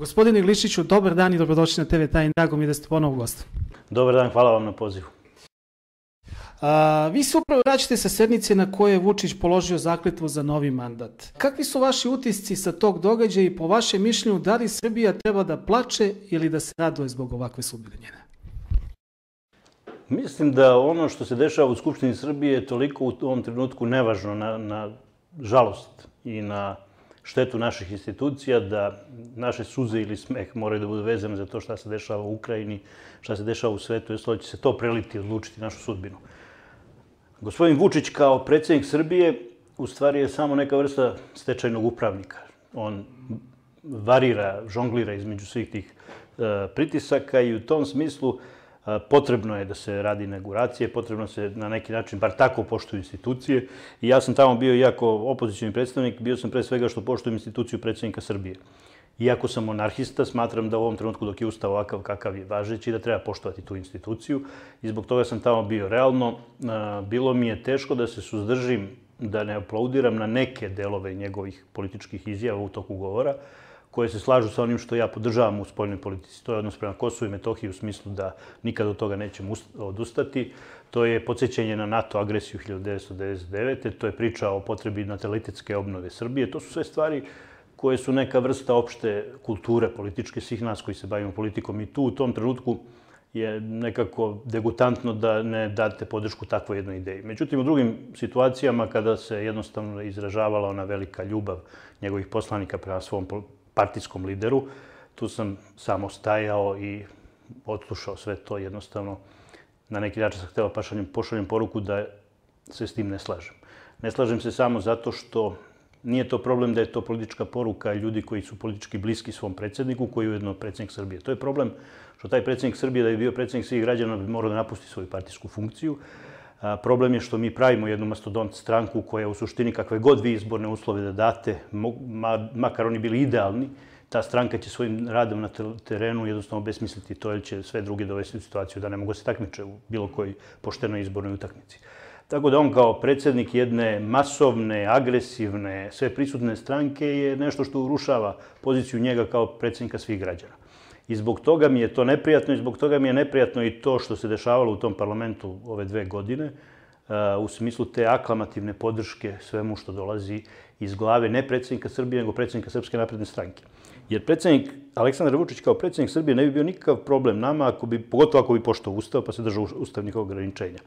Gospodine Glišiću, dobar dan i dobrodošli na TV Tajn. Drago mi je da ste ponovo gost. Dobar dan, hvala vam na pozivu. A, vi se upravo vraćate sa sednice na koje je Vučić položio zakletvu za novi mandat. Kakvi su vaši utisci sa tog događaja i po vašem mišljenju da li Srbija treba da plače ili da se raduje zbog ovakve sudbine njene? Mislim da ono što se dešava u Skupštini Srbije je toliko u ovom trenutku nevažno na, na žalost i na štetu naših institucija, da naše suze ili smeh moraju da budu vezane za to šta se dešava u Ukrajini, šta se dešava u svetu, jer će se to preliti i odlučiti našu sudbinu. Gospodin Vučić kao predsednik Srbije u stvari je samo neka vrsta stečajnog upravnika. On varira, žonglira između svih tih e, pritisaka i u tom smislu potrebno je da se radi inauguracije, potrebno se na neki način, bar tako poštuju institucije. I ja sam tamo bio, iako opozicijni predstavnik, bio sam pre svega što poštujem instituciju predsednika Srbije. Iako sam monarhista, smatram da u ovom trenutku dok je ustav ovakav kakav je važeći, da treba poštovati tu instituciju i zbog toga sam tamo bio. Realno, bilo mi je teško da se suzdržim, da ne aplaudiram na neke delove njegovih političkih izjava u toku govora, koje se slažu sa onim što ja podržavam u spoljnoj politici. To je odnos prema Kosovu i Metohiji u smislu da nikad od toga nećemo odustati. To je podsjećanje na NATO agresiju 1999. To je priča o potrebi natalitetske obnove Srbije. To su sve stvari koje su neka vrsta opšte kulture političke svih nas koji se bavimo politikom i tu u tom trenutku je nekako degutantno da ne date podršku takvoj jednoj ideji. Međutim, u drugim situacijama kada se jednostavno izražavala ona velika ljubav njegovih poslanika prema svom partijskom lideru, tu sam samo stajao i odslušao sve to jednostavno. Na neki način sam hteo pašanjem, pošaljem poruku da se s tim ne slažem. Ne slažem se samo zato što Nije to problem da je to politička poruka ljudi koji su politički bliski svom predsedniku, koji je ujedno predsednik Srbije. To je problem što taj predsednik Srbije, da bi bio predsednik svih građana, bi morao da napusti svoju partijsku funkciju. Problem je što mi pravimo jednu mastodont stranku koja u suštini kakve god vi izborne uslove da date, ma, makar oni bili idealni, ta stranka će svojim radom na terenu jednostavno besmisliti to, jer će sve druge dovesti u situaciju da ne mogu da se takmiče u bilo kojoj poštenoj izbornoj utakmici. Tako da on kao predsednik jedne masovne, agresivne, sve prisutne stranke je nešto što urušava poziciju njega kao predsednika svih građana. I zbog toga mi je to neprijatno i zbog toga mi je neprijatno i to što se dešavalo u tom parlamentu ove dve godine, u smislu te aklamativne podrške svemu što dolazi iz glave ne predsednika Srbije, nego predsednika Srpske napredne stranke. Jer predsednik Aleksandar Vučić kao predsednik Srbije ne bi bio nikakav problem nama, ako bi, pogotovo ako bi poštao ustav, pa se držao ustavnih ograničenja.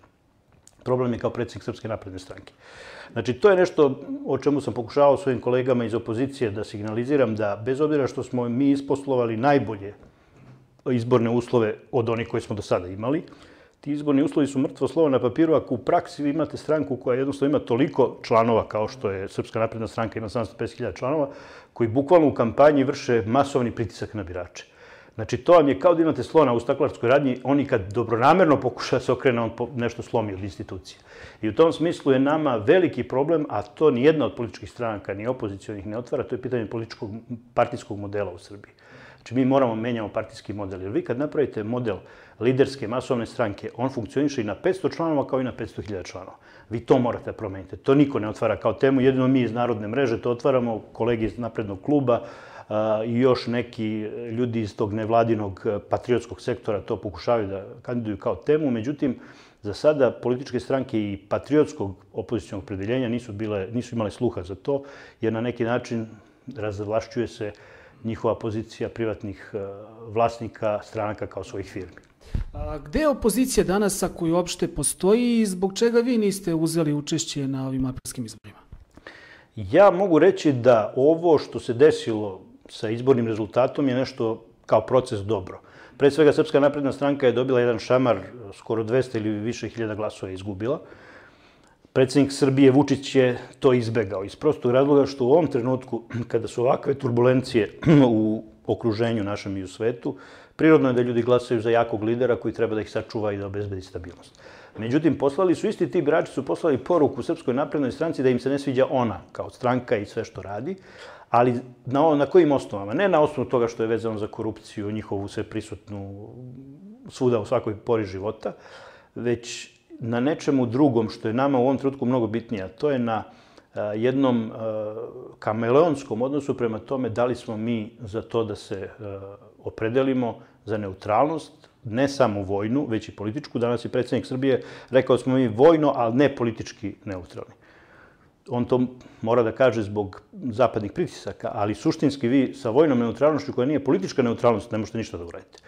Problem je kao predsjednik Srpske napredne stranke. Znači, to je nešto o čemu sam pokušavao svojim kolegama iz opozicije da signaliziram da, bez obzira što smo mi isposlovali najbolje izborne uslove od onih koje smo do sada imali, ti izborni uslovi su mrtvo slovo na papiru ako u praksi vi imate stranku koja jednostavno ima toliko članova kao što je Srpska napredna stranka, ima 750.000 članova, koji bukvalno u kampanji vrše masovni pritisak na birače. Znači, to vam je kao da imate slona u staklarskoj radnji, oni kad dobronamerno pokuša da se okrene, on nešto slomi od institucije. I u tom smislu je nama veliki problem, a to ni jedna od političkih stranaka, ni opozicijonih ne otvara, to je pitanje političkog partijskog modela u Srbiji. Znači, mi moramo menjamo partijski model. Jer vi kad napravite model liderske masovne stranke, on funkcioniše i na 500 članova kao i na 500.000 članova. Vi to morate da promenite. To niko ne otvara kao temu, jedino mi iz Narodne mreže to otvaramo, kolegi iz naprednog kluba, i još neki ljudi iz tog nevladinog e, patriotskog sektora to pokušavaju da kandiduju kao temu. Međutim, za sada političke stranke i patriotskog opozicijnog predeljenja nisu, bile, nisu imale sluha za to, jer na neki način razvlašćuje se njihova pozicija privatnih e, vlasnika stranaka kao svojih firmi. A gde je opozicija danas, ako je uopšte postoji i zbog čega vi niste uzeli učešće na ovim aprilskim izborima? Ja mogu reći da ovo što se desilo sa izbornim rezultatom je nešto kao proces dobro. Pre svega, Srpska napredna stranka je dobila jedan šamar, skoro 200 ili više hiljada glasova je izgubila. Predsednik Srbije Vučić je to izbegao iz prostog razloga što u ovom trenutku, kada su ovakve turbulencije u okruženju našem i u svetu, prirodno je da ljudi glasaju za jakog lidera koji treba da ih sačuva i da obezbedi stabilnost. Međutim, poslali su isti ti birači su poslali poruku Srpskoj naprednoj stranci da im se ne sviđa ona kao stranka i sve što radi, ali na, na kojim osnovama? Ne na osnovu toga što je vezano za korupciju, njihovu sve prisutnu svuda u svakoj pori života, već na nečemu drugom što je nama u ovom trenutku mnogo bitnije, to je na jednom kameleonskom odnosu prema tome da li smo mi za to da se opredelimo za neutralnost, ne samo vojnu, već i političku. Danas je predsednik Srbije rekao da smo mi vojno, ali ne politički neutralni. On to mora da kaže zbog zapadnih pritisaka, ali suštinski vi sa vojnom neutralnošću koja nije politička neutralnost ne možete ništa da uradite.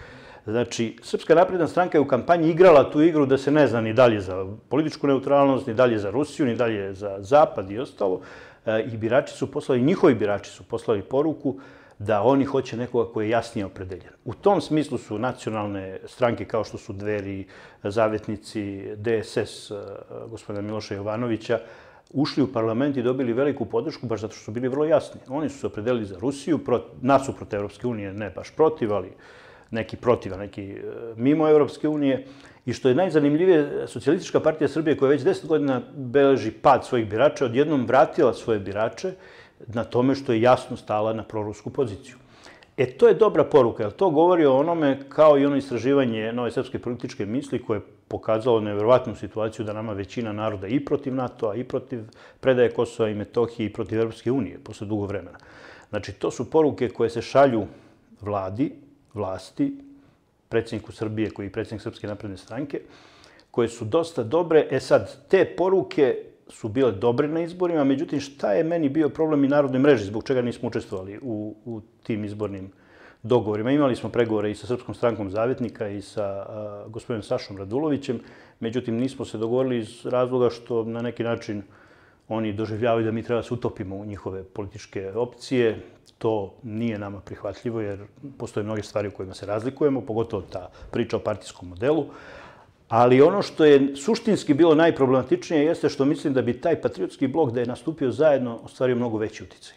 Znači, Srpska napredna stranka je u kampanji igrala tu igru da se ne zna ni dalje za političku neutralnost, ni dalje za Rusiju, ni dalje za Zapad i ostalo. E, I birači su poslali, njihovi birači su poslali poruku da oni hoće nekoga koji je jasnije opredeljen. U tom smislu su nacionalne stranke kao što su Dveri, Zavetnici, DSS, e, gospodina Miloša Jovanovića, ušli u parlament i dobili veliku podršku baš zato što su bili vrlo jasni. Oni su se opredelili za Rusiju, nasuprot Evropske unije, ne baš protiv, ali neki protiv, neki e, mimo Evropske unije. I što je najzanimljivije, Socialistička partija Srbije koja već 10 godina beleži pad svojih birača, odjednom vratila svoje birače na tome što je jasno stala na prorusku poziciju. E, to je dobra poruka, jer to govori o onome kao i ono istraživanje nove srpske političke misli koje je pokazalo nevjerovatnu situaciju da nama većina naroda i protiv NATO-a, i protiv predaje Kosova i Metohije, i protiv Evropske unije posle dugo vremena. Znači, to su poruke koje se šalju vladi, vlasti, predsjedniku Srbije koji je predsjednik Srpske napredne stranke, koje su dosta dobre. E sad, te poruke su bile dobre na izborima, međutim, šta je meni bio problem i Narodne mreže, zbog čega nismo učestvovali u, u tim izbornim dogovorima. Imali smo pregovore i sa Srpskom strankom Zavetnika i sa a, gospodinom Sašom Radulovićem, međutim, nismo se dogovorili iz razloga što na neki način oni doživljavaju da mi treba da se utopimo u njihove političke opcije. To nije nama prihvatljivo jer postoje mnoge stvari u kojima se razlikujemo, pogotovo ta priča o partijskom modelu. Ali ono što je suštinski bilo najproblematičnije jeste što mislim da bi taj patriotski blok da je nastupio zajedno ostvario mnogo veći uticaj.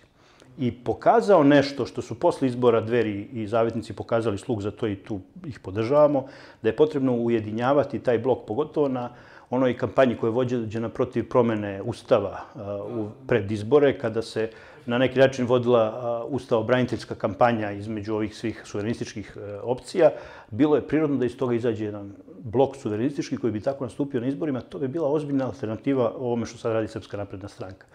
I pokazao nešto što su posle izbora dveri i zavetnici pokazali slug za to i tu ih podržavamo, da je potrebno ujedinjavati taj blok, pogotovo na onoj kampanji koja je vođena protiv promene Ustava u pred izbore, kada se na neki način vodila ustavo-braniteljska kampanja između ovih svih suverenističkih e, opcija, bilo je prirodno da iz toga izađe jedan blok suverenistički koji bi tako nastupio na izborima, to bi bila ozbiljna alternativa ovome što sad radi Srpska napredna stranka.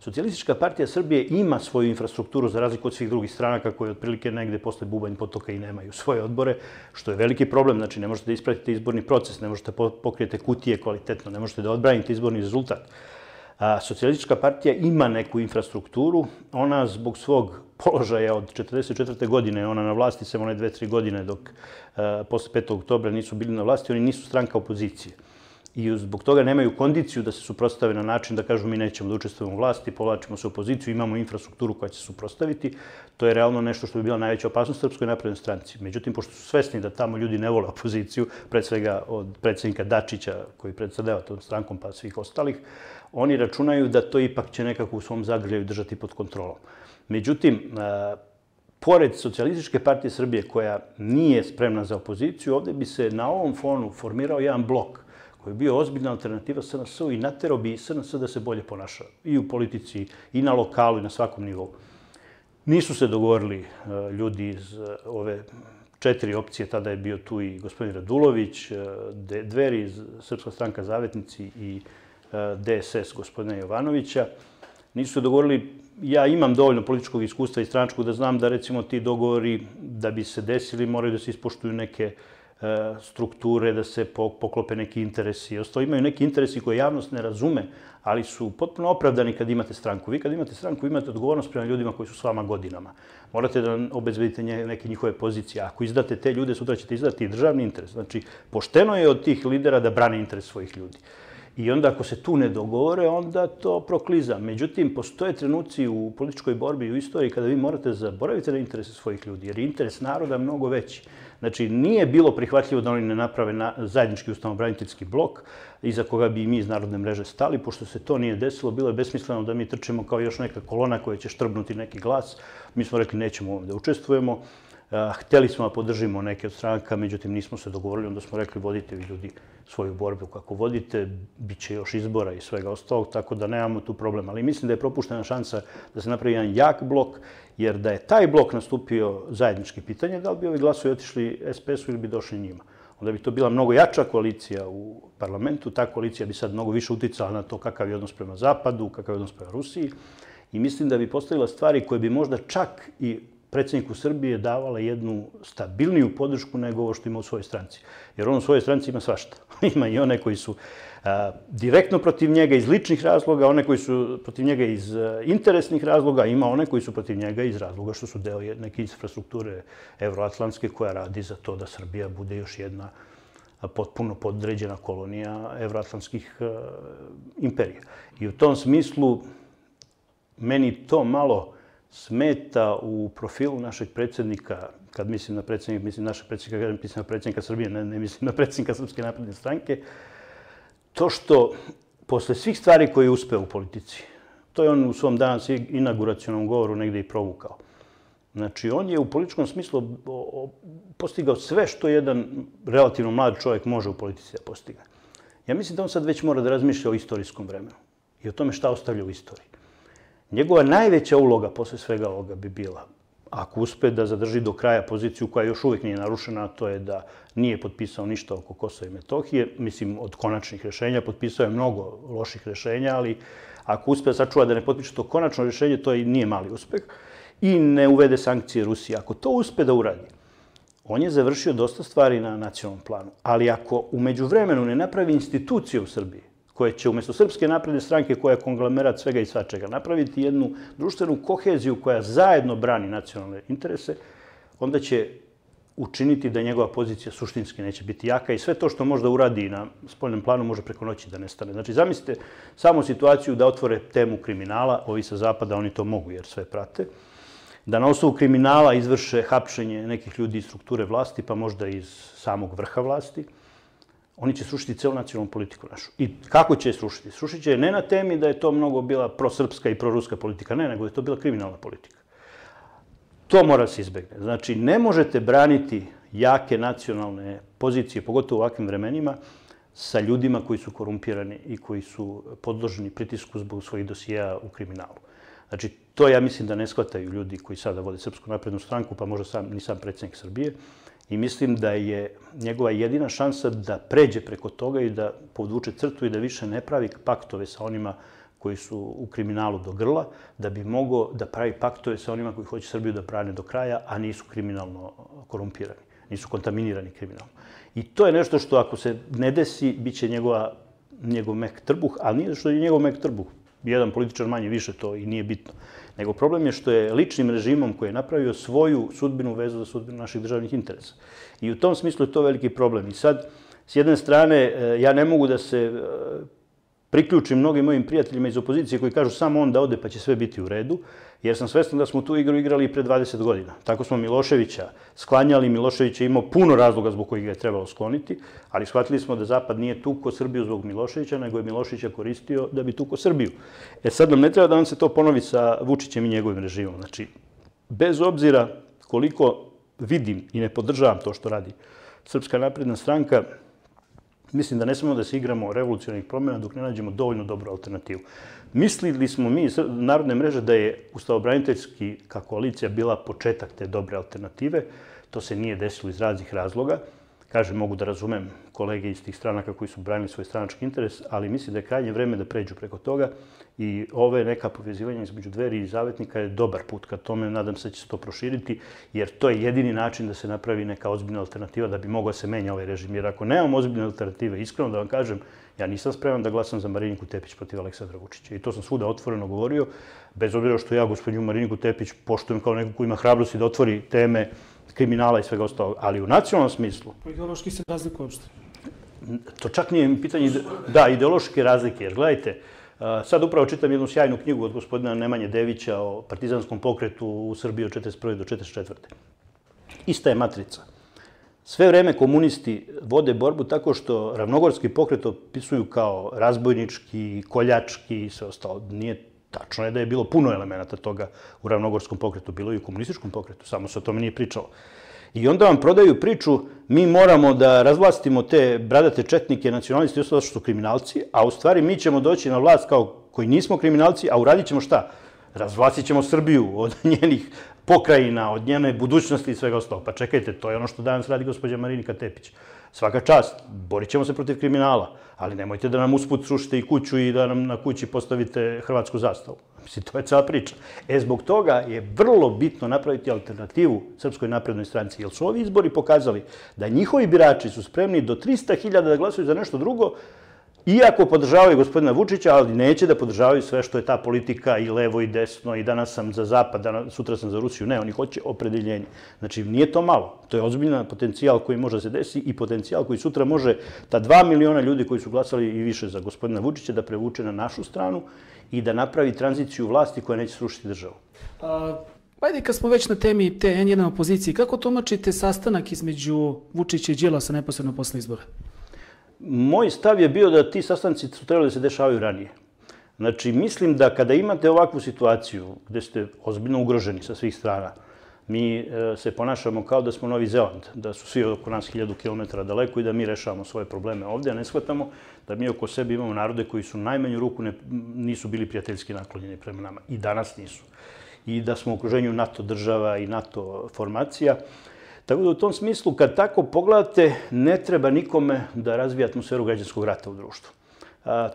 Socijalistička partija Srbije ima svoju infrastrukturu za razliku od svih drugih stranaka koje otprilike negde posle bubanj potoka i nemaju svoje odbore, što je veliki problem. Znači, ne možete da ispratite izborni proces, ne možete pokrijete kutije kvalitetno, ne možete da odbranite izborni rezultat. A, socijalistička partija ima neku infrastrukturu, ona zbog svog položaja od 44. godine, ona na vlasti samo one dve, tri godine dok a, posle 5. oktobra nisu bili na vlasti, oni nisu stranka opozicije i zbog toga nemaju kondiciju da se suprostave na način da kažu mi nećemo da učestvujemo u vlasti, povlačimo se u opoziciju, imamo infrastrukturu koja će se suprostaviti. To je realno nešto što bi bila najveća opasnost Srpskoj naprednoj stranci. Međutim, pošto su svesni da tamo ljudi ne vole opoziciju, pred svega od predsednika Dačića koji predsadeva tom strankom pa svih ostalih, oni računaju da to ipak će nekako u svom zagrljaju držati pod kontrolom. Međutim, pored Socijalističke partije Srbije koja nije spremna za opoziciju, ovde bi se na ovom fonu formirao jedan blok koji je bio ozbiljna alternativa SNS-u i natero bi SNS da se bolje ponaša i u politici, i na lokalu, i na svakom nivou. Nisu se dogovorili e, ljudi iz e, ove četiri opcije, tada je bio tu i gospodin Radulović, e, Dveri, Srpska stranka Zavetnici i DSS gospodina Jovanovića. Nisu se dogovorili, ja imam dovoljno političkog iskustva i stranačkog da znam da recimo ti dogovori da bi se desili moraju da se ispoštuju neke strukture, da se poklope neki interesi. Ostalo imaju neki interesi koje javnost ne razume, ali su potpuno opravdani kad imate stranku. Vi kad imate stranku imate odgovornost prema ljudima koji su s vama godinama. Morate da obezbedite neke njihove pozicije. Ako izdate te ljude, sutra ćete izdati i državni interes. Znači, pošteno je od tih lidera da brane interes svojih ljudi. I onda ako se tu ne dogovore, onda to prokliza. Međutim, postoje trenuci u političkoj borbi i u istoriji kada vi morate zaboraviti na interese svojih ljudi, jer je interes naroda mnogo veći. Znači, nije bilo prihvatljivo da oni ne naprave na, zajednički ustavno-braniteljski blok iza koga bi mi iz Narodne mreže stali. Pošto se to nije desilo, bilo je besmisleno da mi trčimo kao još neka kolona koja će štrbnuti neki glas. Mi smo rekli nećemo ovdje da učestvujemo. Hteli smo da podržimo neke od stranaka, međutim nismo se dogovorili, onda smo rekli vodite vi ljudi svoju borbu kako vodite, bit će još izbora i svega ostalog, tako da nemamo tu problem. Ali mislim da je propuštena šansa da se napravi jedan jak blok, jer da je taj blok nastupio zajednički pitanje, da li bi ovi glasovi otišli SPS-u ili bi došli njima. onda bi to bila mnogo jača koalicija u parlamentu. Ta koalicija bi sad mnogo više uticala na to kakav je odnos prema Zapadu, kakav je odnos prema Rusiji. I mislim da bi postavila stvari koje bi možda čak i predsjedniku Srbije davala jednu stabilniju podršku nego ovo što ima u svojoj stranci. Jer on u svojoj stranci ima svašta. ima i one koji su a, direktno protiv njega iz ličnih razloga, one koji su protiv njega iz a, interesnih razloga, ima one koji su protiv njega iz razloga što su deo neke infrastrukture evroatlantske koja radi za to da Srbija bude još jedna potpuno podređena kolonija evroatlantskih imperija. I u tom smislu meni to malo smeta u profilu našeg predsjednika, kad mislim na predsjednika, mislim našeg predsjednika, kad mislim na predsjednika Srbije, ne, ne mislim na predsjednika Srpske napredne stranke, to što posle svih stvari koje je uspeo u politici, to je on u svom danas inauguracionom govoru negde i provukao. Znači, on je u političkom smislu postigao sve što jedan relativno mlad čovjek može u politici da postigne. Ja mislim da on sad već mora da razmišlja o istorijskom vremenu i o tome šta ostavlja u istoriji. Njegova najveća uloga posle svega ovoga bi bila, ako uspe da zadrži do kraja poziciju koja još uvijek nije narušena, to je da nije potpisao ništa oko Kosova i Metohije, mislim od konačnih rešenja, potpisao je mnogo loših rešenja, ali ako uspe da sačuva da ne potpiše to konačno rešenje, to i nije mali uspeh, i ne uvede sankcije Rusije. Ako to uspe da uradi, on je završio dosta stvari na nacionalnom planu. Ali ako umeđu vremenu ne napravi institucije u Srbiji, koje će umjesto Srpske napredne stranke, koja je konglomerat svega i svačega, napraviti jednu društvenu koheziju koja zajedno brani nacionalne interese, onda će učiniti da njegova pozicija suštinski neće biti jaka i sve to što možda uradi na spoljnom planu može preko noći da nestane. Znači, zamislite samo situaciju da otvore temu kriminala, ovi sa zapada, oni to mogu jer sve prate, da na osnovu kriminala izvrše hapšenje nekih ljudi iz strukture vlasti, pa možda iz samog vrha vlasti, oni će srušiti celu nacionalnu politiku našu. I kako će je srušiti? Srušit će je ne na temi da je to mnogo bila prosrpska i proruska politika, ne, nego je to bila kriminalna politika. To mora se izbegne. Znači, ne možete braniti jake nacionalne pozicije, pogotovo u ovakvim vremenima, sa ljudima koji su korumpirani i koji su podloženi pritisku zbog svojih dosijeja u kriminalu. Znači, to ja mislim da ne shvataju ljudi koji sada vode Srpsku naprednu stranku, pa možda sam, nisam predsjednik Srbije. I mislim da je njegova jedina šansa da pređe preko toga i da podvuče crtu i da više ne pravi paktove sa onima koji su u kriminalu do grla, da bi mogo da pravi paktove sa onima koji hoće Srbiju da brane do kraja, a nisu kriminalno korumpirani, nisu kontaminirani kriminalno. I to je nešto što ako se ne desi, bit će njegova, njegov mek trbuh, ali nije što je njegov mek trbuh. Jedan političar manje više to i nije bitno. Nego problem je što je ličnim režimom koji je napravio svoju sudbinu vezu za sudbinu naših državnih interesa. I u tom smislu je to veliki problem. I sad, s jedne strane, e, ja ne mogu da se e, priključim mnogim mojim prijateljima iz opozicije koji kažu samo on da ode pa će sve biti u redu, jer sam svestan da smo tu igru igrali i pre 20 godina. Tako smo Miloševića sklanjali, Milošević je imao puno razloga zbog kojih ga je trebalo skloniti, ali shvatili smo da Zapad nije tuko Srbiju zbog Miloševića, nego je Miloševića koristio da bi tuko Srbiju. E sad nam ne treba da nam se to ponovi sa Vučićem i njegovim režimom. Znači, bez obzira koliko vidim i ne podržavam to što radi Srpska napredna stranka, Mislim da ne smemo da se igramo revolucionarnih promjena dok ne nađemo dovoljno dobru alternativu. Mislili smo mi, Narodne mreže, da je ustavobraniteljski koalicija bila početak te dobre alternative. To se nije desilo iz raznih razloga. Kažem, mogu da razumem kolege iz tih stranaka koji su branili svoj stranački interes, ali mislim da je krajnje vreme da pređu preko toga i ove neka povezivanja između dveri i zavetnika je dobar put ka tome. Nadam se da će se to proširiti, jer to je jedini način da se napravi neka ozbiljna alternativa da bi mogla se menja ovaj režim. Jer ako nemamo ozbiljne alternative, iskreno da vam kažem, ja nisam spreman da glasam za Mariniku Tepić protiv Aleksandra Vučića. I to sam svuda otvoreno govorio, bez obzira što ja, gospodinu Mariniku Tepić, poštujem kao neko ko ima hrabrosti da otvori teme kriminala i svega ostalog, ali u nacionalnom smislu... Po ideološki se razliku uopšte. To čak nije pitanje, da, ideološke razlike, jer gledajte, sad upravo čitam jednu sjajnu knjigu od gospodina Nemanje Devića o partizanskom pokretu u Srbiji od 1941. do 1944. Ista je matrica. Sve vreme komunisti vode borbu tako što ravnogorski pokret opisuju kao razbojnički, koljački i sve ostalo. Nije tačno je da je bilo puno elemenata toga u ravnogorskom pokretu, bilo i u komunističkom pokretu, samo se o tome nije pričalo. I onda vam prodaju priču, mi moramo da razvlastimo te bradate četnike, nacionalisti i ostalo što su kriminalci, a u stvari mi ćemo doći na vlast kao koji nismo kriminalci, a uradit ćemo šta? Razvlastit ćemo Srbiju od njenih pokrajina, od njene budućnosti i svega ostalo. Pa čekajte, to je ono što danas radi gospođa Marinika Tepić. Svaka čast, borit ćemo se protiv kriminala, ali nemojte da nam usput srušite i kuću i da nam na kući postavite hrvatsku zastavu. Mislim, to je cela priča. E, zbog toga je vrlo bitno napraviti alternativu Srpskoj naprednoj stranci, jer su ovi izbori pokazali da njihovi birači su spremni do 300.000 da glasuju za nešto drugo, Iako podržavaju gospodina Vučića, ali neće da podržavaju sve što je ta politika i levo i desno i danas sam za zapad, danas, sutra sam za Rusiju. Ne, oni hoće opredeljenje. Znači, nije to malo. To je ozbiljan potencijal koji može da se desi i potencijal koji sutra može ta dva miliona ljudi koji su glasali i više za gospodina Vučića da prevuče na našu stranu i da napravi tranziciju vlasti koja neće srušiti državu. A, Ajde, kad smo već na temi te N1 opozicije, kako tumačite sastanak između Vučića i Đilasa neposredno posle izbora? Moj stav je bio da ti sastanci su trebali da se dešavaju ranije. Znači, mislim da kada imate ovakvu situaciju gde ste ozbiljno ugroženi sa svih strana, mi e, se ponašamo kao da smo Novi Zeland, da su svi oko nas hiljadu kilometara daleko i da mi rešavamo svoje probleme ovde, a ne shvatamo da mi oko sebe imamo narode koji su najmanju ruku ne, nisu bili prijateljski naklonjeni prema nama. I danas nisu. I da smo u okruženju NATO država i NATO formacija. Tako da u tom smislu, kad tako pogledate, ne treba nikome da razvija atmosferu građanskog rata u društvu.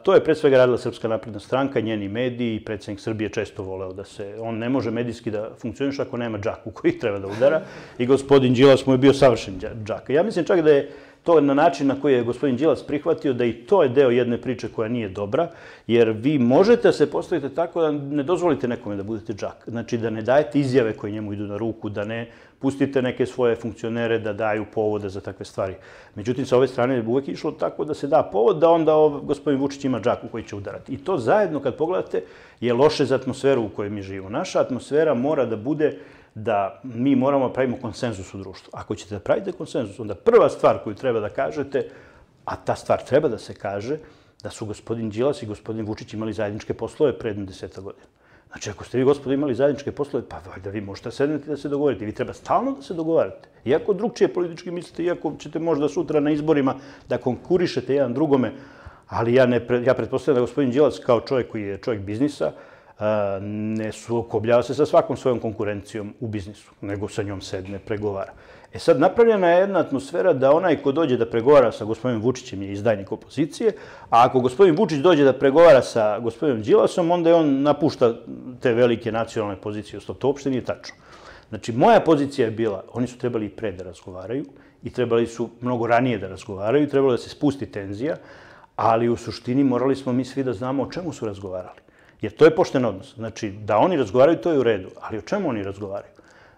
To je pre svega radila Srpska napredna stranka, njeni mediji, predsednik Srbije često voleo da se, on ne može medijski da funkcioniš ako nema džaku koji treba da udara i gospodin Đilas mu je bio savršen džak. Ja mislim čak da je to na način na koji je gospodin Đilas prihvatio da i to je deo jedne priče koja nije dobra, jer vi možete da se postavite tako da ne dozvolite nekome da budete džak. Znači da ne dajete izjave koje njemu idu na ruku, da ne pustite neke svoje funkcionere da daju povode za takve stvari. Međutim, sa ove strane je uvek išlo tako da se da povod, da onda ov, gospodin Vučić ima džaku koji će udarati. I to zajedno, kad pogledate, je loše za atmosferu u kojoj mi živimo. Naša atmosfera mora da bude da mi moramo da pravimo konsenzus u društvu. Ako ćete da pravite konsenzus, onda prva stvar koju treba da kažete, a ta stvar treba da se kaže, da su gospodin Đilas i gospodin Vučić imali zajedničke poslove pred deseta godina. Znači, ako ste vi, gospodo, imali zajedničke poslove, pa valjda vi možete sedneti da se dogovorite. Vi treba stalno da se dogovarate. Iako drugčije politički mislite, iako ćete možda sutra na izborima da konkurišete jedan drugome, ali ja, ne, ja pretpostavljam da gospodin Đilas kao čovjek koji je čovjek biznisa, ne sukobljava se sa svakom svojom konkurencijom u biznisu, nego sa njom sedne, pregovara. E sad, napravljena je jedna atmosfera da onaj ko dođe da pregovara sa gospodinom Vučićem je izdajnik opozicije, a ako gospodin Vučić dođe da pregovara sa gospodinom Đilasom, onda je on napušta te velike nacionalne pozicije. Stop, to uopšte nije tačno. Znači, moja pozicija je bila, oni su trebali pre da razgovaraju i trebali su mnogo ranije da razgovaraju, trebalo da se spusti tenzija, ali u suštini morali smo mi svi da znamo o čemu su razgovarali. Jer to je pošten odnos. Znači, da oni razgovaraju, to je u redu. Ali o čemu oni razgovaraju?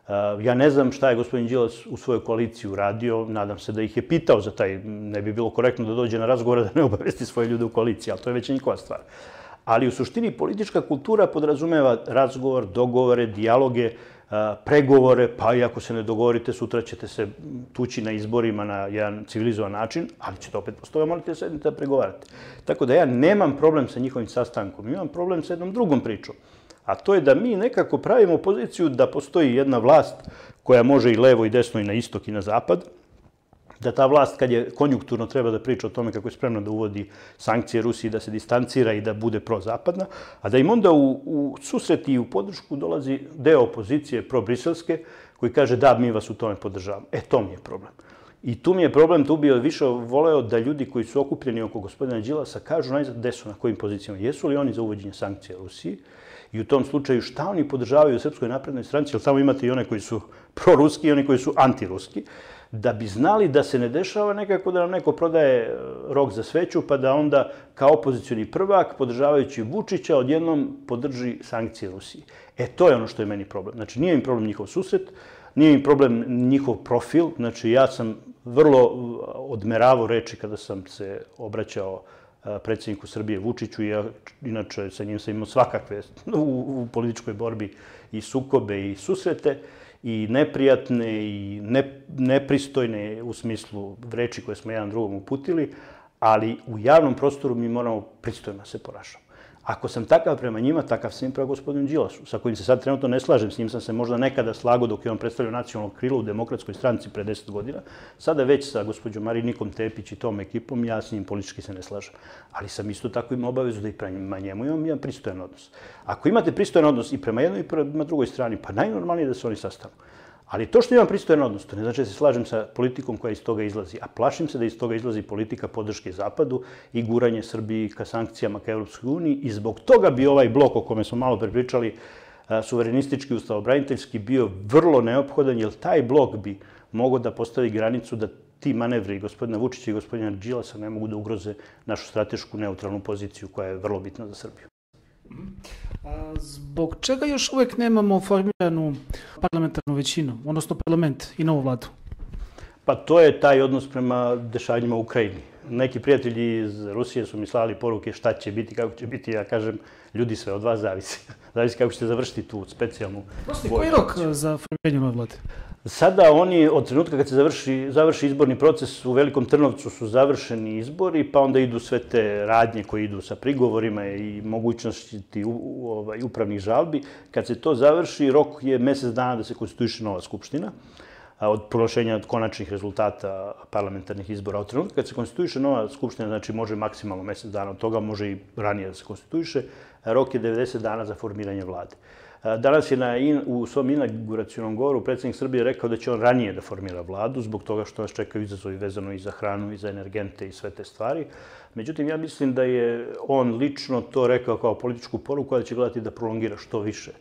Uh, ja ne znam šta je gospodin Đilas u svojoj koaliciji uradio, nadam se da ih je pitao za taj, ne bi bilo korektno da dođe na razgovor da ne obavesti svoje ljude u koaliciji, ali to je već njihova stvar. Ali u suštini politička kultura podrazumeva razgovor, dogovore, dijaloge, pregovore, pa i ako se ne dogovorite, sutra ćete se tući na izborima na jedan civilizovan način, ali ćete opet postoje, morate da sednete da pregovarate. Tako da ja nemam problem sa njihovim sastankom, imam problem sa jednom drugom pričom. A to je da mi nekako pravimo poziciju da postoji jedna vlast koja može i levo i desno i na istok i na zapad, da ta vlast kad je konjunkturno treba da priča o tome kako je spremna da uvodi sankcije Rusiji, da se distancira i da bude prozapadna, a da im onda u, u susret i u podršku dolazi deo opozicije pro-briselske koji kaže da, mi vas u tome podržavamo. E, to mi je problem. I tu mi je problem, tu bi više voleo da ljudi koji su okupljeni oko gospodina Đilasa kažu najzad gde su, na kojim pozicijama. Jesu li oni za uvođenje sankcija Rusiji? I u tom slučaju šta oni podržavaju u Srpskoj naprednoj stranci, jer tamo imate i one koji su proruski i oni koji su antiruski da bi znali da se ne dešava nekako da nam neko prodaje e, rok za sveću, pa da onda kao opozicioni prvak, podržavajući Vučića, odjednom podrži sankcije Rusiji. E, to je ono što je meni problem. Znači, nije im problem njihov susret, nije im problem njihov profil. Znači, ja sam vrlo e, odmeravao reči kada sam se obraćao predsjedniku Srbije Vučiću i ja, inače sa njim sam imao svakakve u, u političkoj borbi i sukobe i susrete i neprijatne i ne, nepristojne u smislu reči koje smo jedan drugom uputili, ali u javnom prostoru mi moramo pristojno da se ponašamo. Ako sam takav prema njima, takav sam i prema gospodinu Đilasu, sa kojim se sad trenutno ne slažem, s njim sam se možda nekada slagao dok je on predstavljao nacionalno krilo u demokratskoj stranci pre 10 godina. Sada već sa gospođom Marinikom Tepić i tom ekipom, ja s njim politički se ne slažem. Ali sam isto tako imao obavezu da i prema njemu imam jedan pristojan odnos. Ako imate pristojan odnos i prema jednoj i prema drugoj strani, pa najnormalnije je da se oni sastanu. Ali to što imam pristojan odnos, to ne znači da se slažem sa politikom koja iz toga izlazi. A plašim se da iz toga izlazi politika podrške Zapadu i guranje Srbiji ka sankcijama ka Europskoj uniji i zbog toga bi ovaj blok o kome smo malo prepričali, suverenistički, ustavobraniteljski, bio vrlo neophodan, jer taj blok bi mogao da postavi granicu da ti manevri gospodina Vučića i gospodina Đilasa ne mogu da ugroze našu stratešku neutralnu poziciju koja je vrlo bitna za Srbiju. Zbog čega još uvek nemamo formiranu parlamentarnu većinu, odnosno parlament i novu vladu? Pa to je taj odnos prema dešavanjima u Ukrajini. Neki prijatelji iz Rusije su mi slali poruke šta će biti, kako će biti. Ja kažem, ljudi sve od vas zavisi. zavisi kako ćete završiti tu specijalnu... Prosti, koji rok za formiranje nove vlade? Sada oni, od trenutka kad se završi, završi izborni proces u Velikom Trnovcu su završeni izbori, pa onda idu sve te radnje koje idu sa prigovorima i mogućnosti u, u, ovaj, upravnih žalbi. Kad se to završi, rok je mesec dana da se konstituiše nova skupština od proglašenja konačnih rezultata parlamentarnih izbora. Od trenutka kad se konstituiše nova skupština, znači može maksimalno mesec dana od toga, može i ranije da se konstituiše, rok je 90 dana za formiranje vlade. Danas je na in, u svom inauguracijnom govoru predsednik Srbije rekao da će on ranije da formira vladu, zbog toga što nas čekaju izazovi vezano i za hranu, i za energente i sve te stvari. Međutim, ja mislim da je on lično to rekao kao političku poruku, da će gledati da prolongira što više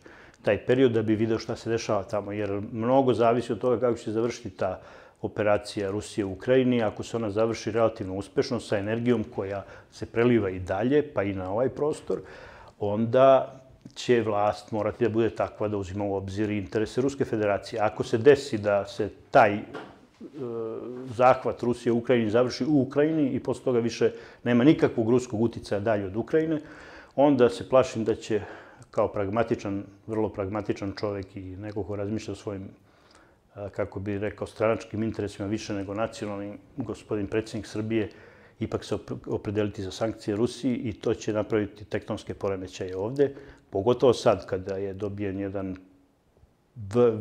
taj period da bi video šta se dešava tamo, jer mnogo zavisi od toga kako će završiti ta operacija Rusije u Ukrajini. Ako se ona završi relativno uspešno sa energijom koja se preliva i dalje, pa i na ovaj prostor, onda će vlast morati da bude takva da uzima u obzir interese Ruske federacije. Ako se desi da se taj e, zahvat Rusije u Ukrajini završi u Ukrajini i posle toga više nema nikakvog ruskog uticaja dalje od Ukrajine, onda se plašim da će kao pragmatičan, vrlo pragmatičan čovek i neko ko razmišlja o svojim, kako bi rekao, stranačkim interesima više nego nacionalnim, gospodin predsjednik Srbije, ipak se opredeliti za sankcije Rusiji i to će napraviti tektonske poremećaje ovde, pogotovo sad kada je dobijen jedan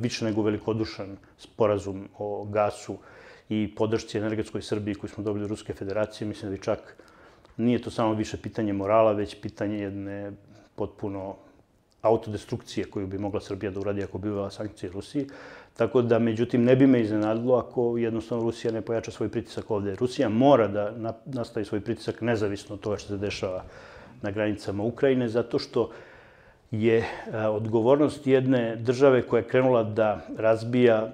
više nego velikodušan sporazum o gasu i podršci energetskoj Srbiji koju smo dobili od Ruske federacije. Mislim da bi čak nije to samo više pitanje morala, već pitanje jedne potpuno autodestrukcije koju bi mogla Srbija da uradi ako bi uvela sankcije Rusiji. Tako da, međutim, ne bi me iznenadilo ako jednostavno Rusija ne pojača svoj pritisak ovde. Rusija mora da nastavi svoj pritisak nezavisno od toga što se dešava na granicama Ukrajine, zato što je odgovornost jedne države koja je krenula da razbija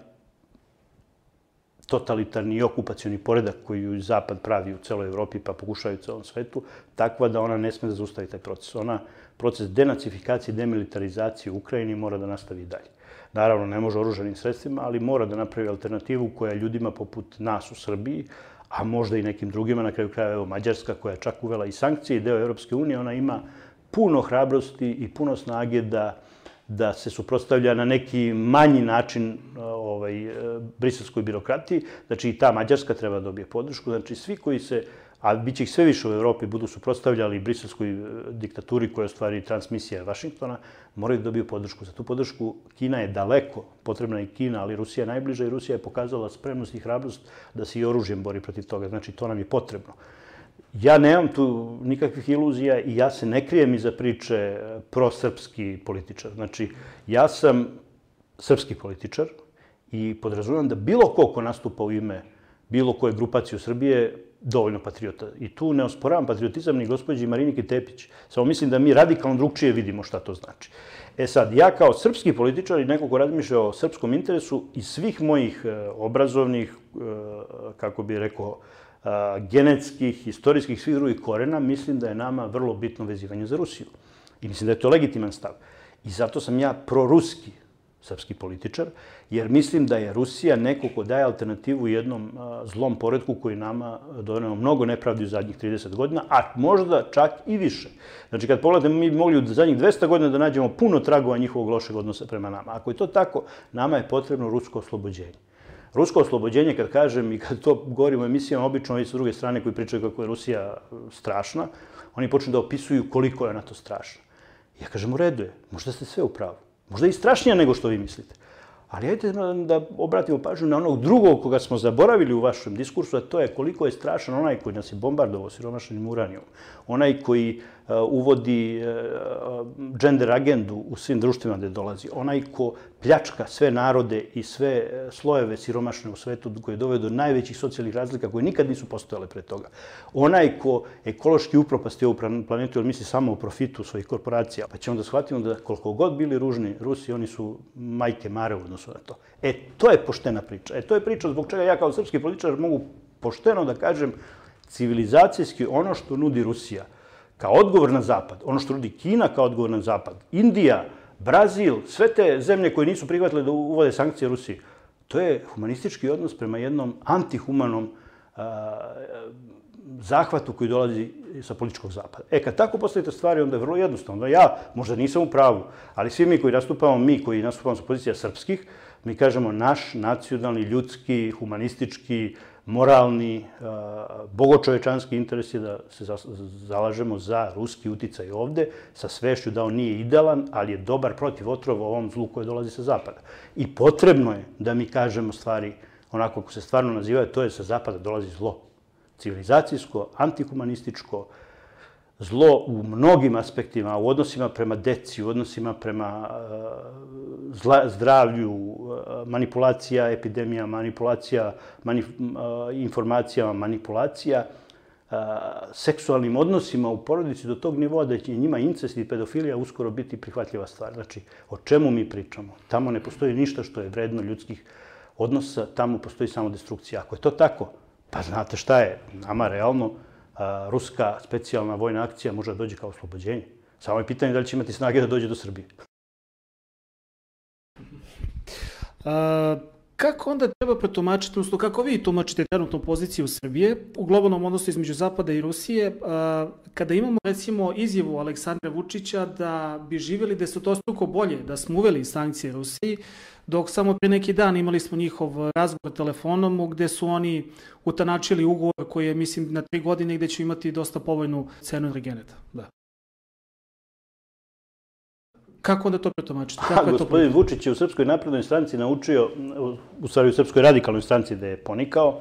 totalitarni i okupacioni poredak koji Zapad pravi u celoj Evropi pa pokušaju u celom svetu, takva da ona ne sme da zaustavi taj proces. Ona proces denacifikacije i demilitarizacije u Ukrajini mora da nastavi dalje. Naravno, ne može oružanim sredstvima, ali mora da napravi alternativu koja ljudima poput nas u Srbiji, a možda i nekim drugima, na kraju kraja evo Mađarska koja je čak uvela i sankcije i deo Evropske unije, ona ima puno hrabrosti i puno snage da da se suprotstavlja na neki manji način ovaj, briselskoj birokratiji. Znači i ta Mađarska treba da dobije podršku. Znači svi koji se a bit će ih sve više u Evropi, budu suprotstavljali briselskoj e, diktaturi koja je stvari transmisija Vašingtona, moraju da dobiju podršku. Za tu podršku Kina je daleko, potrebna je Kina, ali Rusija je najbliža i Rusija je pokazala spremnost i hrabrost da se i oružjem bori protiv toga. Znači, to nam je potrebno. Ja nemam tu nikakvih iluzija i ja se ne krijem iza priče e, prosrpski političar. Znači, ja sam srpski političar i podrazumijem da bilo ko ko nastupa u ime bilo koje grupacije u Srbije dovoljno patriota. I tu ne osporavam patriotizam ni gospođi Marinike Tepić. Samo mislim da mi radikalno drugčije vidimo šta to znači. E sad, ja kao srpski političar i neko ko razmišlja o srpskom interesu iz svih mojih e, obrazovnih, e, kako bi rekao, genetskih, istorijskih, svih drugih korena, mislim da je nama vrlo bitno vezivanje za Rusiju. I mislim da je to legitiman stav. I zato sam ja proruski srpski političar, jer mislim da je Rusija neko ko daje alternativu jednom zlom poredku koji nama doneo mnogo nepravdi u zadnjih 30 godina, a možda čak i više. Znači, kad pogledamo, mi mogli u zadnjih 200 godina da nađemo puno tragova njihovog lošeg odnosa prema nama. Ako je to tako, nama je potrebno rusko oslobođenje. Rusko oslobođenje, kad kažem i kad to govorim u emisijama, obično ovi s druge strane koji pričaju kako je Rusija strašna, oni počnu da opisuju koliko je ona to strašna. Ja kažem, u redu je, možda ste sve u pravu. Možda i strašnija nego što vi mislite. Ali ajde da obratimo pažnju na onog drugog koga smo zaboravili u vašem diskursu, a to je koliko je strašan onaj koji nas je bombardovao siromašenim uranijom. Onaj koji uvodi uh, gender agendu u svim društvima gde dolazi. Onaj ko pljačka sve narode i sve uh, slojeve siromašne u svetu, koji dove do najvećih socijalnih razlika koje nikad nisu postojale pre toga. Onaj ko ekološki upropasti ovu planetu, jer misli samo o profitu svojih korporacija. Pa ćemo da shvatimo da koliko god bili ružni Rusi, oni su majke mare u odnosu na to. E, to je poštena priča. E, to je priča zbog čega ja kao srpski političar mogu pošteno da kažem civilizacijski ono što nudi Rusija – kao odgovor na Zapad, ono što rudi Kina kao odgovor na Zapad, Indija, Brazil, sve te zemlje koje nisu prihvatile da uvode sankcije Rusiji, to je humanistički odnos prema jednom antihumanom a, zahvatu koji dolazi sa političkog zapada. E, kad tako postavite stvari, onda je vrlo jednostavno. Ja možda nisam u pravu, ali svi mi koji nastupamo, mi koji nastupamo sa pozicija srpskih, mi kažemo naš nacionalni, ljudski, humanistički, moralni, bogočovečanski interes je da se zalažemo za ruski uticaj ovde, sa svešću da on nije idealan, ali je dobar protiv otrova ovom zlu koje dolazi sa zapada. I potrebno je da mi kažemo stvari onako kako se stvarno nazivaju, to je sa zapada dolazi zlo. Civilizacijsko, antihumanističko, zlo u mnogim aspektima, u odnosima prema deci, u odnosima prema uh, zla, zdravlju, uh, manipulacija epidemija, manipulacija manif, uh, informacijama, manipulacija, seksualnim odnosima u porodici do tog nivoa da će njima incest i pedofilija uskoro biti prihvatljiva stvar. Znači, o čemu mi pričamo? Tamo ne postoji ništa što je vredno ljudskih odnosa, tamo postoji samo destrukcija. Ako je to tako, pa znate šta je, nama realno, ruska specijalna vojna akcija može da dođe kao oslobođenje. Samo je pitanje da li će imati snage da dođe do Srbije. A, kako onda treba pretumačiti, odnosno kako vi tumačite trenutnu poziciju Srbije u globalnom odnosu između Zapada i Rusije, a, kada imamo recimo izjavu Aleksandra Vučića da bi živjeli desetostruko bolje, da smo uveli sankcije Rusiji, dok samo pre neki dan imali smo njihov razgovor telefonom gde su oni utanačili ugovor koji je, mislim, na tri godine gde će imati dosta povoljnu cenu energeneta. Da. Kako onda to pretomačiti? Kako je to gospodin Vučić je u Srpskoj naprednoj stranci naučio, u stvari u Srpskoj radikalnoj stranci da je ponikao,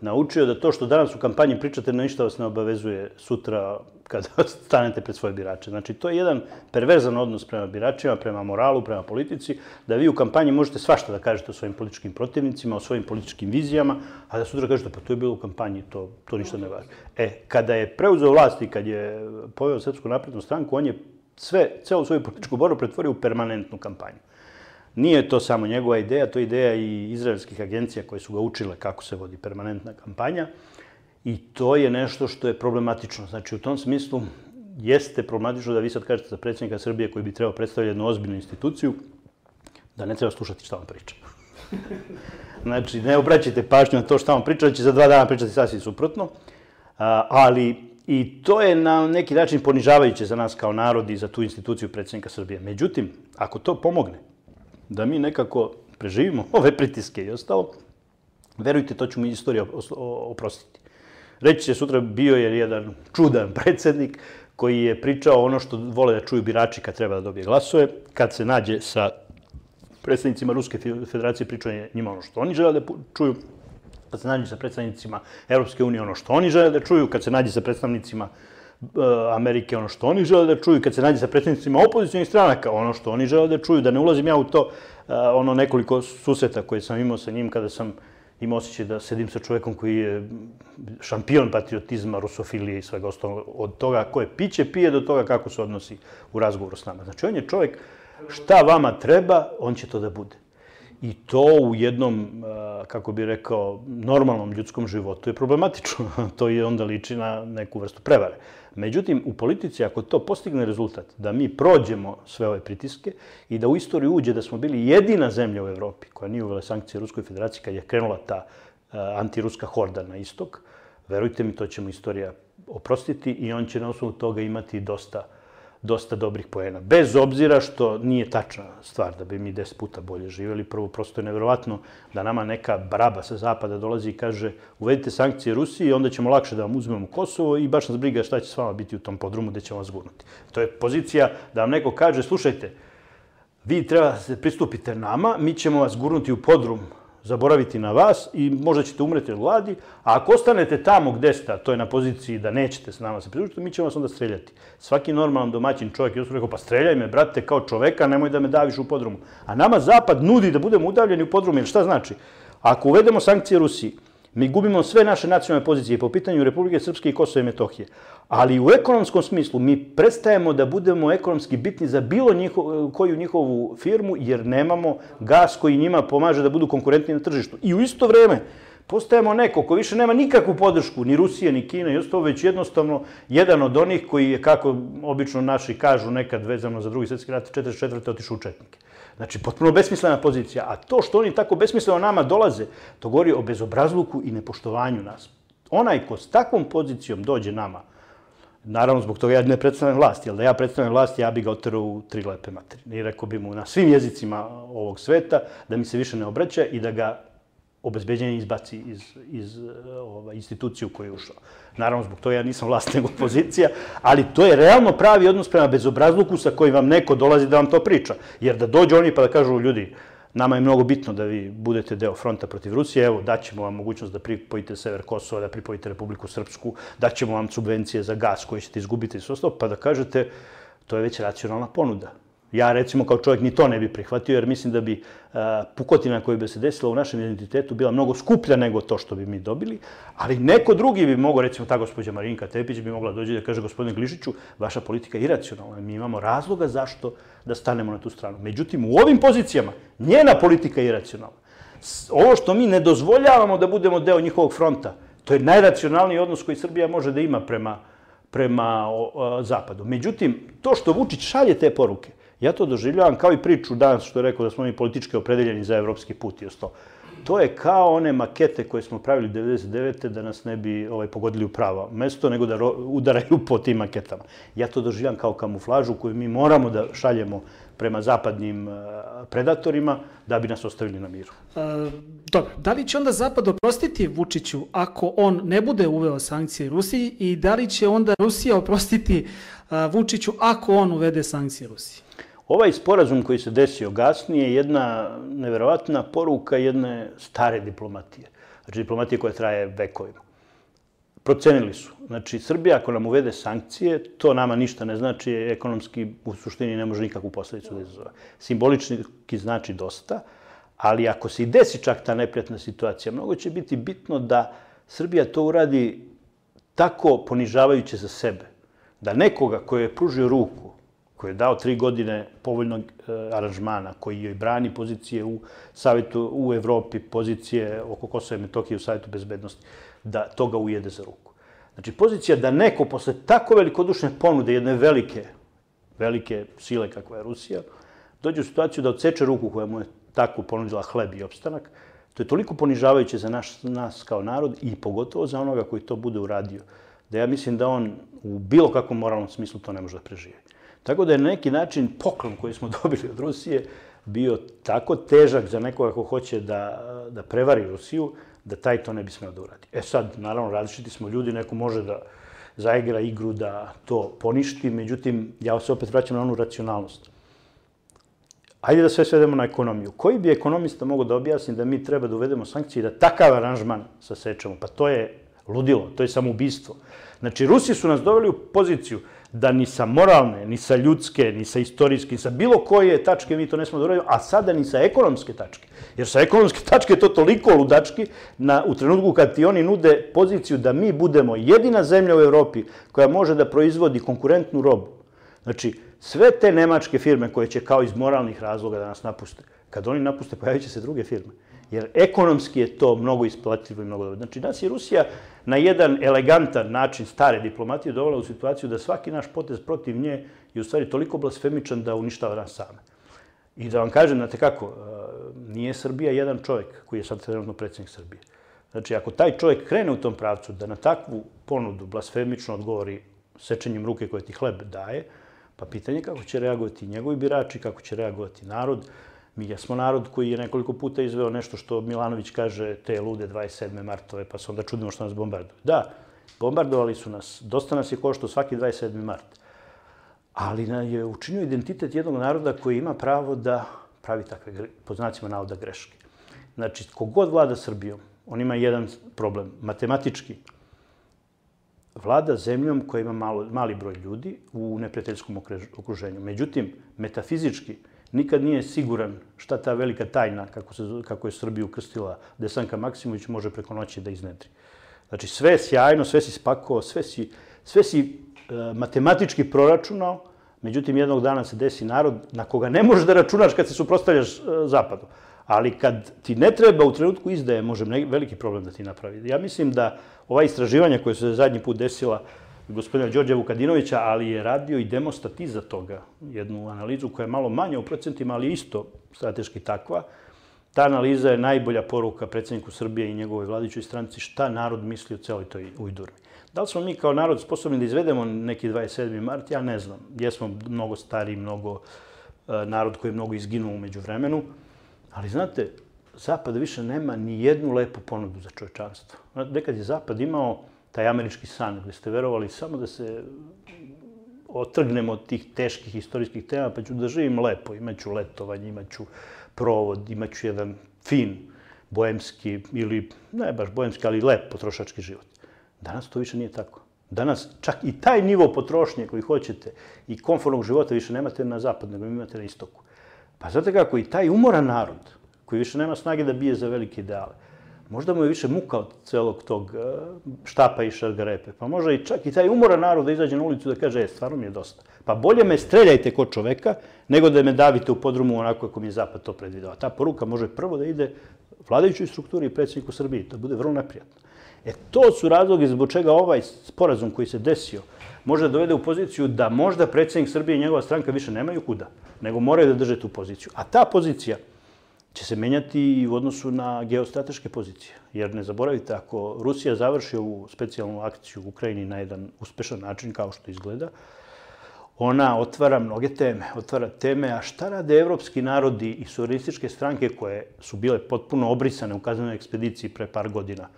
naučio da to što danas u kampanji pričate na ništa vas ne obavezuje sutra kada stanete pred svoje birače. Znači, to je jedan perverzan odnos prema biračima, prema moralu, prema politici, da vi u kampanji možete svašta da kažete o svojim političkim protivnicima, o svojim političkim vizijama, a da sutra kažete, pa to je bilo u kampanji, to, to ništa ne važi. E, kada je preuzeo vlast i kad je poveo Srpsku naprednu stranku, on je sve, celu svoju političku borbu pretvorio u permanentnu kampanju. Nije to samo njegova ideja, to je ideja i izraelskih agencija koje su ga učile kako se vodi permanentna kampanja. I to je nešto što je problematično. Znači, u tom smislu jeste problematično da vi sad kažete za predsjednika Srbije koji bi trebao predstavljati jednu ozbiljnu instituciju, da ne treba slušati šta on priča. znači, ne obraćajte pažnju na to šta on priča, da će za dva dana pričati sasvim suprotno. Ali i to je na neki način ponižavajuće za nas kao narod i za tu instituciju predsjednika Srbije. Međutim, ako to pomogne, da mi nekako preživimo ove pritiske i ostalo, verujte, to ću mi istorija oprostiti. Reći će sutra bio je jedan čudan predsednik koji je pričao ono što vole da čuju birači kad treba da dobije glasove, kad se nađe sa predsednicima Ruske federacije pričao je njima ono što oni žele da čuju, kad se nađe sa predstavnicima Europske unije ono što oni žele da čuju, kad se nađe sa predstavnicima Eh, Amerike ono što oni žele da čuju, kad se nađe sa predstavnicima opozicijnih stranaka, ono što oni žele da čuju, da ne ulazim ja u to, eh, ono nekoliko suseta koje sam imao sa njim kada sam imao osjećaj da sedim sa čovekom koji je šampion patriotizma, rusofilije i svega ostalo, od toga koje piće pije do toga kako se odnosi u razgovoru s nama. Znači, on je čovek, šta vama treba, on će to da bude. I to u jednom, kako bi rekao, normalnom ljudskom životu je problematično. to je onda liči na neku vrstu prevare. Međutim, u politici, ako to postigne rezultat, da mi prođemo sve ove pritiske i da u istoriju uđe da smo bili jedina zemlja u Evropi koja nije uvela sankcije Ruskoj federaciji kad je krenula ta uh, antiruska horda na istok, verujte mi, to ćemo istorija oprostiti i on će na osnovu toga imati dosta dosta dobrih poena. Bez obzira što nije tačna stvar da bi mi 10 puta bolje živjeli. Prvo, prosto je nevjerovatno da nama neka braba sa zapada dolazi i kaže uvedite sankcije Rusiji i onda ćemo lakše da vam uzmemo Kosovo i baš nas briga šta će s vama biti u tom podrumu gde ćemo vas gurnuti. To je pozicija da vam neko kaže, slušajte, vi treba da se pristupite nama, mi ćemo vas gurnuti u podrum zaboraviti na vas i možda ćete umreti od gladi, a ako ostanete tamo gde ste, to je na poziciji da nećete s nama se pridružiti, mi ćemo vas onda streljati. Svaki normalan domaćin čovjek je rekao, pa streljaj me, brate, kao čoveka, nemoj da me daviš u podrumu. A nama Zapad nudi da budemo udavljeni u podrumu, jer šta znači? Ako uvedemo sankcije Rusiji, mi gubimo sve naše nacionalne pozicije po pitanju Republike Srpske i Kosova i Metohije. Ali u ekonomskom smislu mi prestajemo da budemo ekonomski bitni za bilo koju njihovu firmu, jer nemamo gas koji njima pomaže da budu konkurentni na tržištu. I u isto vreme postajemo neko ko više nema nikakvu podršku, ni Rusije, ni Kine, i ostao već jednostavno jedan od onih koji je, kako obično naši kažu nekad vezano za drugi svjetski rat, 44. otišu u Četnike. Znači, potpuno besmislena pozicija. A to što oni tako besmisleno nama dolaze, to govori o bezobrazluku i nepoštovanju nas. Onaj ko s takvom pozicijom dođe nama, Naravno, zbog toga ja ne predstavljam vlast, jer da ja predstavljam vlast, ja bi ga oterao u tri lepe materine. I rekao bi mu na svim jezicima ovog sveta da mi se više ne obraća i da ga obezbeđenje izbaci iz, iz ova, instituciju koju je ušao. Naravno, zbog toga ja nisam vlast nego pozicija, ali to je realno pravi odnos prema bezobrazluku sa kojim vam neko dolazi da vam to priča. Jer da dođu oni pa da kažu ljudi, Nama je mnogo bitno da vi budete deo fronta protiv Rusije. Evo, daćemo vam mogućnost da pripojite sever Kosova, da pripojite Republiku Srpsku, daćemo vam subvencije za gas koje ćete izgubiti i sve pa da kažete, to je već racionalna ponuda. Ja, recimo, kao čovjek ni to ne bi prihvatio, jer mislim da bi uh, pukotina koja bi se desila u našem identitetu bila mnogo skuplja nego to što bi mi dobili, ali neko drugi bi mogao, recimo ta gospođa Marinka Tepić bi mogla dođe da kaže gospodine Glišiću, vaša politika je iracionalna, mi imamo razloga zašto da stanemo na tu stranu. Međutim, u ovim pozicijama njena politika je iracionalna. Ovo što mi ne dozvoljavamo da budemo deo njihovog fronta, to je najracionalniji odnos koji Srbija može da ima prema, prema Zapadu. Međutim, to što Vučić šalje te poruke, Ja to doživljavam kao i priču danas što je rekao da smo mi politički opredeljeni za evropski put i osto. To je kao one makete koje smo pravili 99. da nas ne bi ovaj, pogodili u pravo mesto, nego da udaraju po tim maketama. Ja to doživljam kao kamuflažu koju mi moramo da šaljemo prema zapadnim uh, predatorima da bi nas ostavili na miru. E, dobro, da li će onda Zapad oprostiti Vučiću ako on ne bude uveo sankcije Rusiji i da li će onda Rusija oprostiti uh, Vučiću ako on uvede sankcije Rusiji? Ovaj sporazum koji se desio gasnije je jedna neverovatna poruka jedne stare diplomatije. Znači diplomatije koja traje vekovima. Procenili su. Znači, Srbija ako nam uvede sankcije, to nama ništa ne znači, ekonomski u suštini ne može nikakvu posledicu da izazove. Simbolički znači dosta, ali ako se i desi čak ta neprijatna situacija, mnogo će biti bitno da Srbija to uradi tako ponižavajuće za sebe. Da nekoga koji je pružio ruku, koji je dao tri godine povoljnog e, aranžmana, koji joj brani pozicije u Savjetu u Evropi, pozicije oko Kosova i Metohije u Savjetu bezbednosti, da toga ujede za ruku. Znači, pozicija da neko posle tako velikodušne ponude jedne velike, velike sile kakva je Rusija, dođe u situaciju da odseče ruku koja mu je tako ponudila hleb i opstanak, to je toliko ponižavajuće za naš, nas kao narod i pogotovo za onoga koji to bude uradio, da ja mislim da on u bilo kakvom moralnom smislu to ne može da preživi. Tako da je na neki način poklon koji smo dobili od Rusije bio tako težak za nekoga ko hoće da, da prevari Rusiju, da taj to ne bi smeo da uradi. E sad, naravno, različiti smo ljudi, neko može da zaigra igru da to poništi, međutim, ja se opet vraćam na onu racionalnost. Ajde da sve svedemo na ekonomiju. Koji bi ekonomista mogao da objasni da mi treba da uvedemo sankcije i da takav aranžman sasečemo? Pa to je ludilo, to je samoubistvo. Znači, Rusi su nas doveli u poziciju da ni sa moralne, ni sa ljudske, ni sa istorijske, ni sa bilo koje tačke mi to ne smo da uradimo, a sada ni sa ekonomske tačke. Jer sa ekonomske tačke je to toliko ludački na, u trenutku kad ti oni nude poziciju da mi budemo jedina zemlja u Evropi koja može da proizvodi konkurentnu robu. Znači, sve te nemačke firme koje će kao iz moralnih razloga da nas napuste, kad oni napuste, pojavit će se druge firme. Jer ekonomski je to mnogo isplativo i mnogo dobro. Znači, nas je Rusija na jedan elegantan način stare diplomatije dovela u situaciju da svaki naš potez protiv nje je u stvari toliko blasfemičan da uništava nas same. I da vam kažem, znate kako, e, nije Srbija jedan čovjek koji je sad trenutno predsjednik Srbije. Znači, ako taj čovjek krene u tom pravcu da na takvu ponudu blasfemično odgovori sečenjem ruke koje ti hleb daje, Pa pitanje je kako će reagovati njegovi birači, kako će reagovati narod. Mi jesmo narod koji je nekoliko puta izveo nešto što Milanović kaže te lude 27. martove, pa se onda čudimo što nas bombarduju. Da, bombardovali su nas, dosta nas je košto svaki 27. mart. Ali je učinio identitet jednog naroda koji ima pravo da pravi takve, po znacima navoda, greške. Znači, kogod vlada Srbijom, on ima jedan problem. Matematički, vlada zemljom koja ima malo, mali broj ljudi u neprijateljskom okruženju. Međutim, metafizički, nikad nije siguran šta ta velika tajna, kako, se, kako je Srbiju krstila Desanka Maksimović, može preko noći da iznedri. Znači, sve je sjajno, sve si spakovao, sve si, sve si e, matematički proračunao, međutim, jednog dana se desi narod na koga ne možeš da računaš kad se suprostavljaš e, zapadu. Ali kad ti ne treba u trenutku izdaje, može veliki problem da ti napravi. Ja mislim da ova istraživanja koje su se zadnji put desila gospodina Đorđa Vukadinovića, ali je radio i demostat iza toga, jednu analizu koja je malo manja u procentima, ali isto strateški takva. Ta analiza je najbolja poruka predsedniku Srbije i njegovoj vladićoj stranci šta narod misli o celoj toj ujdurmi. Da li smo mi kao narod sposobni da izvedemo neki 27. mart? Ja ne znam. Jesmo mnogo stari, mnogo e, narod koji je mnogo izginuo umeđu vremenu. Ali znate, Zapad više nema ni jednu lepu ponudu za čovečanstvo. Nekad je Zapad imao taj američki san, gde ste verovali samo da se otrgnemo od tih teških istorijskih tema, pa ću da živim lepo, imaću letovanje, imaću provod, imaću jedan fin boemski ili, ne baš boemski, ali lep potrošački život. Danas to više nije tako. Danas čak i taj nivo potrošnje koji hoćete i konformnog života više nemate na zapad, nego imate na istoku. Pa znate kako, i taj umoran narod, koji više nema snage da bije za velike ideale, možda mu je više muka od celog tog e, štapa i šargarepe. Pa možda i čak i taj umoran narod da izađe na ulicu da kaže, e, stvarno mi je dosta. Pa bolje me streljajte kod čoveka, nego da me davite u podrumu onako kako mi je Zapad to predvidao. Ta poruka može prvo da ide vladajućoj strukturi i predsjedniku Srbije. To bude vrlo neprijatno. E, to su razlogi zbog čega ovaj sporazum koji se desio može da dovede u poziciju da možda predsjednik Srbije i njegova stranka više nemaju kuda, nego moraju da drže tu poziciju. A ta pozicija će se menjati i u odnosu na geostrateške pozicije. Jer ne zaboravite, ako Rusija završi ovu specijalnu akciju u Ukrajini na jedan uspešan način, kao što izgleda, ona otvara mnoge teme. Otvara teme, a šta rade evropski narodi i suverenističke stranke koje su bile potpuno obrisane u kaznenoj ekspediciji pre par godina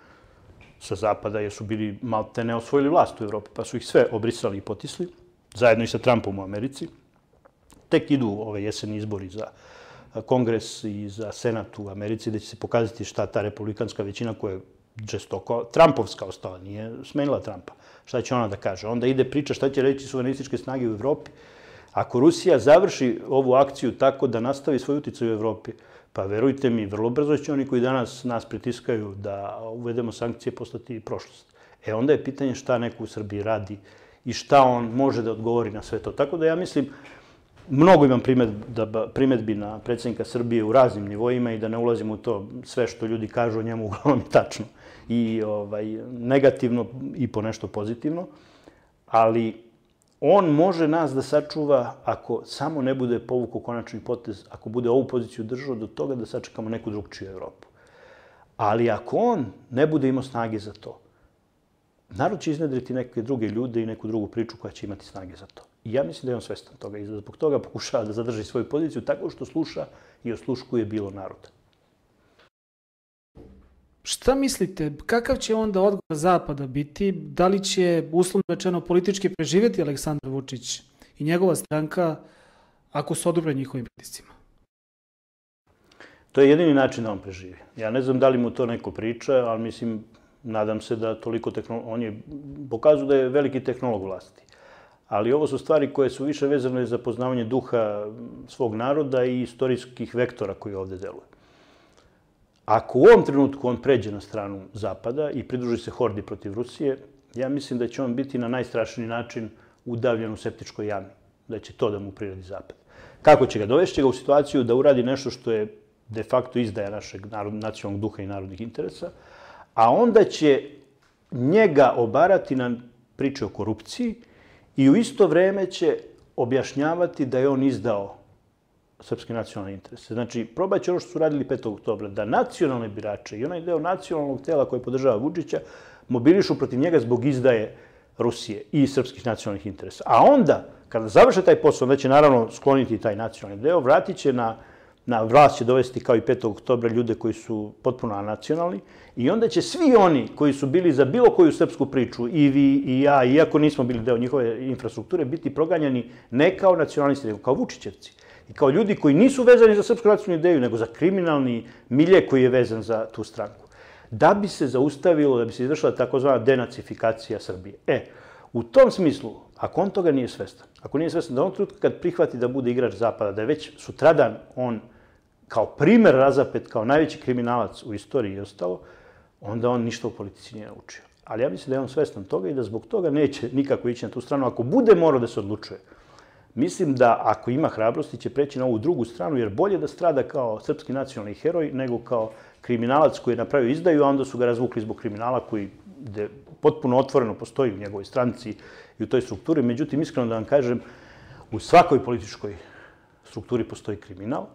sa zapada, jer su bili malte ne osvojili vlast u Evropi, pa su ih sve obrisali i potisli, zajedno i sa Trumpom u Americi. Tek idu ove jeseni izbori za kongres i za senat u Americi, da će se pokazati šta ta republikanska većina koja je žestoko, Trumpovska ostala, nije smenila Trumpa. Šta će ona da kaže? Onda ide priča šta će reći suverenističke snage u Evropi. Ako Rusija završi ovu akciju tako da nastavi svoj uticaj u Evropi, pa verujte mi, vrlo brzo će oni koji danas nas pritiskaju da uvedemo sankcije postati prošlost. E onda je pitanje šta neko u Srbiji radi i šta on može da odgovori na sve to. Tako da ja mislim, Mnogo imam primetba, primetbi na predsjednika Srbije u raznim nivoima i da ne ulazim u to sve što ljudi kažu o njemu uglavnom je tačno. I ovaj, negativno i po nešto pozitivno. Ali on može nas da sačuva ako samo ne bude povuko konačni potez, ako bude ovu poziciju držao do toga da sačekamo neku drugčiju Evropu. Ali ako on ne bude imao snage za to, narod će iznedriti neke druge ljude i neku drugu priču koja će imati snage za to. I ja mislim da je on svestan toga i zbog toga pokušava da zadrži svoju poziciju tako što sluša i osluškuje bilo naroda. Šta mislite, kakav će onda odgovor Zapada biti? Da li će, uslovno rečeno, politički preživjeti Aleksandar Vučić i njegova stranka ako se odobre njihovim pritiscima? To je jedini način da on preživi. Ja ne znam da li mu to neko priča, ali mislim, nadam se da toliko tehnolog... On je, pokazuje da je veliki tehnolog vlasti ali ovo su stvari koje su više vezane za poznavanje duha svog naroda i istorijskih vektora koji ovde deluju. Ako u ovom trenutku on pređe na stranu Zapada i pridruži se hordi protiv Rusije, ja mislim da će on biti na najstrašniji način udavljen u septičkoj jami. Da će to da mu priredi Zapad. Kako će ga? Dovešće ga u situaciju da uradi nešto što je de facto izdaja našeg narod, nacionalnog duha i narodnih interesa, a onda će njega obarati na priče o korupciji, I u isto vreme će objašnjavati da je on izdao srpske nacionalne interese. Znači, probaće ono što su radili 5. oktobra, da nacionalne birače i onaj deo nacionalnog tela koje podržava Vučića mobilišu protiv njega zbog izdaje Rusije i srpskih nacionalnih interesa. A onda, kada završe taj posao, onda će naravno skloniti taj nacionalni deo, vratit će na, na vlast će dovesti kao i 5. oktobra ljude koji su potpuno nacionalni i onda će svi oni koji su bili za bilo koju srpsku priču, i vi i ja, iako nismo bili deo njihove infrastrukture, biti proganjani ne kao nacionalisti, nego kao Vučićevci. I kao ljudi koji nisu vezani za srpsku nacionalnu ideju, nego za kriminalni milje koji je vezan za tu stranku. Da bi se zaustavilo, da bi se izvršila takozvana denacifikacija Srbije. E, u tom smislu, ako on toga nije svestan, ako nije svestan da on trenutka kad prihvati da bude igrač Zapada, da je već sutradan on kao primer razapet, kao najveći kriminalac u istoriji i ostalo, onda on ništa u politici nije naučio. Ali ja mislim da je on svestan toga i da zbog toga neće nikako ići na tu stranu. Ako bude morao da se odlučuje, mislim da ako ima hrabrosti će preći na ovu drugu stranu, jer bolje da strada kao srpski nacionalni heroj nego kao kriminalac koji je napravio izdaju, a onda su ga razvukli zbog kriminala koji de, potpuno otvoreno postoji u njegovoj stranci i u toj strukturi. Međutim, iskreno da vam kažem, u svakoj političkoj strukturi postoji kriminal,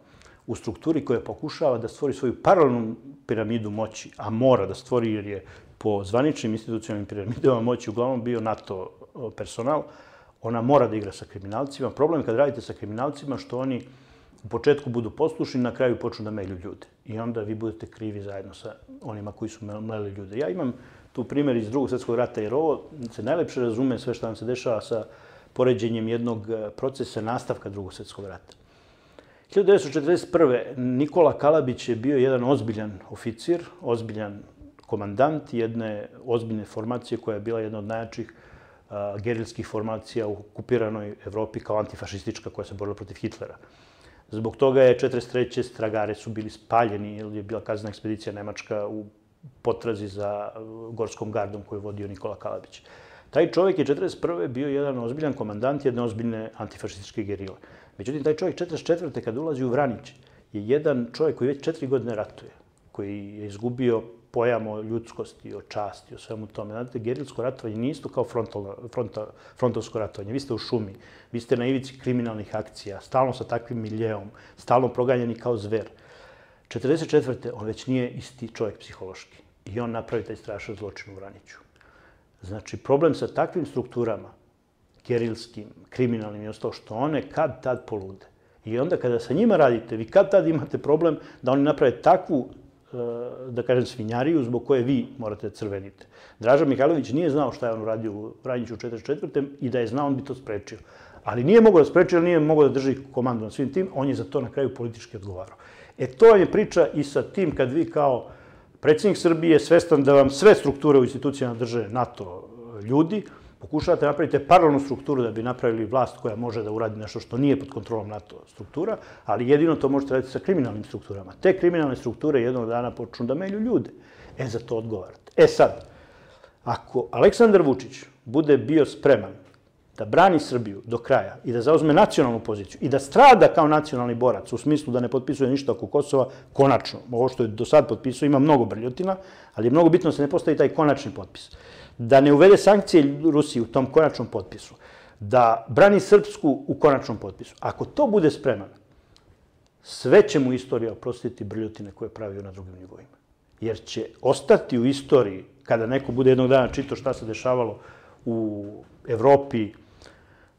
u strukturi koja pokušava da stvori svoju paralelnu piramidu moći, a mora da stvori jer je po zvaničnim institucionalnim piramidama moći uglavnom bio NATO personal, ona mora da igra sa kriminalcima. Problem je kad radite sa kriminalcima što oni u početku budu poslušni, na kraju počnu da melju ljude. I onda vi budete krivi zajedno sa onima koji su meli ljude. Ja imam tu primjer iz drugog svjetskog rata, jer ovo se najlepše razume sve što nam se dešava sa poređenjem jednog e, procesa nastavka drugog svjetskog rata. 1941. Nikola Kalabić je bio jedan ozbiljan oficir, ozbiljan komandant jedne ozbiljne formacije koja je bila jedna od najjačih gerilskih formacija u okupiranoj Evropi kao antifašistička koja se borila protiv Hitlera. Zbog toga je 43. stragare su bili spaljeni, jer je bila kazna ekspedicija Nemačka u potrazi za gorskom gardom koju je vodio Nikola Kalabić. Taj čovjek je 41. bio jedan ozbiljan komandant jedne ozbiljne antifašističke gerile. Međutim, taj čovjek 44. kad ulazi u Vranić je jedan čovjek koji već četiri godine ratuje, koji je izgubio pojam o ljudskosti, o časti, o svemu tome. Znate, gerilsko ratovanje nije isto kao frontalno, fronta, frontalsko ratovanje. Vi ste u šumi, vi ste na ivici kriminalnih akcija, stalno sa takvim miljeom, stalno proganjani kao zver. 44. on već nije isti čovjek psihološki i on napravi taj strašan zločin u Vraniću. Znači, problem sa takvim strukturama, gerilskim, kriminalnim i ostalo, što one kad tad polude. I onda kada sa njima radite, vi kad tad imate problem da oni naprave takvu Eh, da kažem, svinjariju zbog koje vi morate da crvenite. Draža Mihajlović nije znao šta je on uradio u Radnjiću u 44. i da je znao, on bi to sprečio. Ali nije mogao da spreči, ali nije mogao da drži komandu na svim tim, on je za to na kraju politički odgovarao. E to je priča i sa tim kad vi kao predsjednik Srbije svestan da vam sve strukture u institucijama drže NATO ljudi, pokušavate napravite paralelnu strukturu da bi napravili vlast koja može da uradi nešto što nije pod kontrolom NATO struktura, ali jedino to možete raditi sa kriminalnim strukturama. Te kriminalne strukture jednog dana počnu da melju ljude. E, za to odgovarate. E sad, ako Aleksandar Vučić bude bio spreman da brani Srbiju do kraja i da zauzme nacionalnu poziciju i da strada kao nacionalni borac u smislu da ne potpisuje ništa oko Kosova, konačno, ovo što je do sad potpisao, ima mnogo brljotina, ali je mnogo bitno da se ne postavi taj konačni potpis da ne uvede sankcije Rusiji u tom konačnom potpisu, da brani Srpsku u konačnom potpisu. Ako to bude spreman, sve će mu istorija oprostiti brljotine koje pravio na drugim nivoima. Jer će ostati u istoriji, kada neko bude jednog dana čito šta se dešavalo u Evropi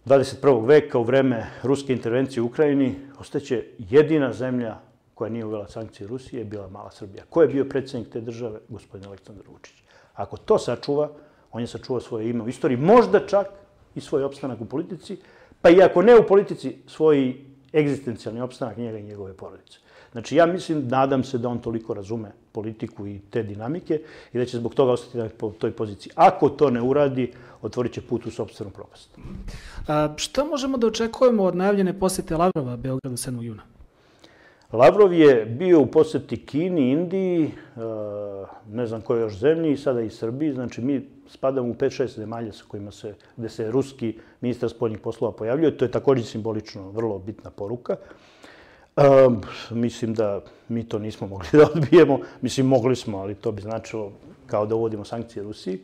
21. veka u vreme ruske intervencije u Ukrajini, ostaće jedina zemlja koja nije uvela sankcije Rusije, bila mala Srbija. Ko je bio predsednik te države? Gospodin Aleksandar Vučić. Ako to sačuva, On je sačuvao svoje ime u istoriji, možda čak i svoj opstanak u politici, pa i ako ne u politici, svoj egzistencijalni opstanak njega i njegove porodice. Znači, ja mislim, nadam se da on toliko razume politiku i te dinamike i da će zbog toga ostati na toj poziciji. Ako to ne uradi, otvorit će put u sobstvenu propast. A, šta možemo da očekujemo od najavljene posete Lavrova Beogradu 7. juna? Lavrov je bio u poseti Kini, Indiji, ne znam koje još zemlji, sada i Srbiji. Znači, mi spadamo u 5-6 zemalja sa kojima se, gde se ruski ministar spoljnih poslova pojavljuje. To je također simbolično vrlo bitna poruka. E, mislim da mi to nismo mogli da odbijemo. Mislim, mogli smo, ali to bi značilo kao da uvodimo sankcije Rusiji.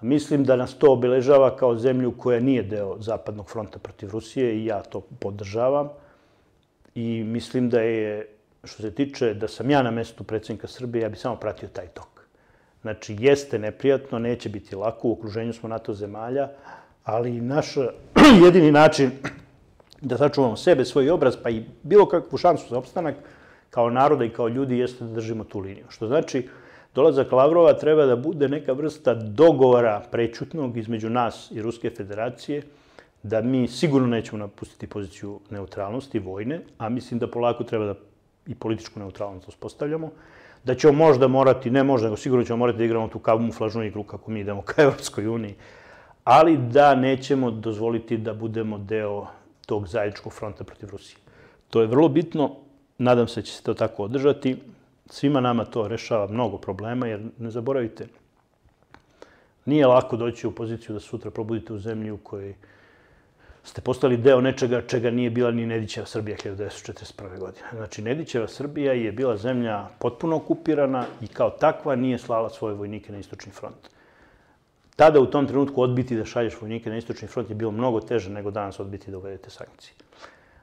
Mislim da nas to obeležava kao zemlju koja nije deo Zapadnog fronta protiv Rusije i ja to podržavam. I mislim da je, što se tiče da sam ja na mestu predsjednika Srbije, ja bih samo pratio taj tok. Znači, jeste neprijatno, neće biti lako, u okruženju smo NATO zemalja, ali naš jedini način da sačuvamo sebe, svoj obraz, pa i bilo kakvu šansu za opstanak, kao naroda i kao ljudi, jeste da držimo tu liniju. Što znači, dolazak Lavrova treba da bude neka vrsta dogovora prećutnog između nas i Ruske federacije, da mi sigurno nećemo napustiti poziciju neutralnosti, vojne, a mislim da polako treba da i političku neutralnost uspostavljamo, da ćemo možda morati, ne možda, nego sigurno ćemo morati da igramo tu kamuflažnu igru kako mi idemo ka Evropskoj uniji, ali da nećemo dozvoliti da budemo deo tog zajedničkog fronta protiv Rusije. To je vrlo bitno, nadam se da će se to tako održati. Svima nama to rešava mnogo problema, jer ne zaboravite, nije lako doći u poziciju da sutra probudite u zemlji u kojoj ste postali deo nečega čega nije bila ni Nedićeva Srbija 1941. godine. Znači, Nedićeva Srbija je bila zemlja potpuno okupirana i kao takva nije slala svoje vojnike na istočni front. Tada u tom trenutku odbiti da šalješ vojnike na istočni front je bilo mnogo teže nego danas odbiti da uvedete sankcije.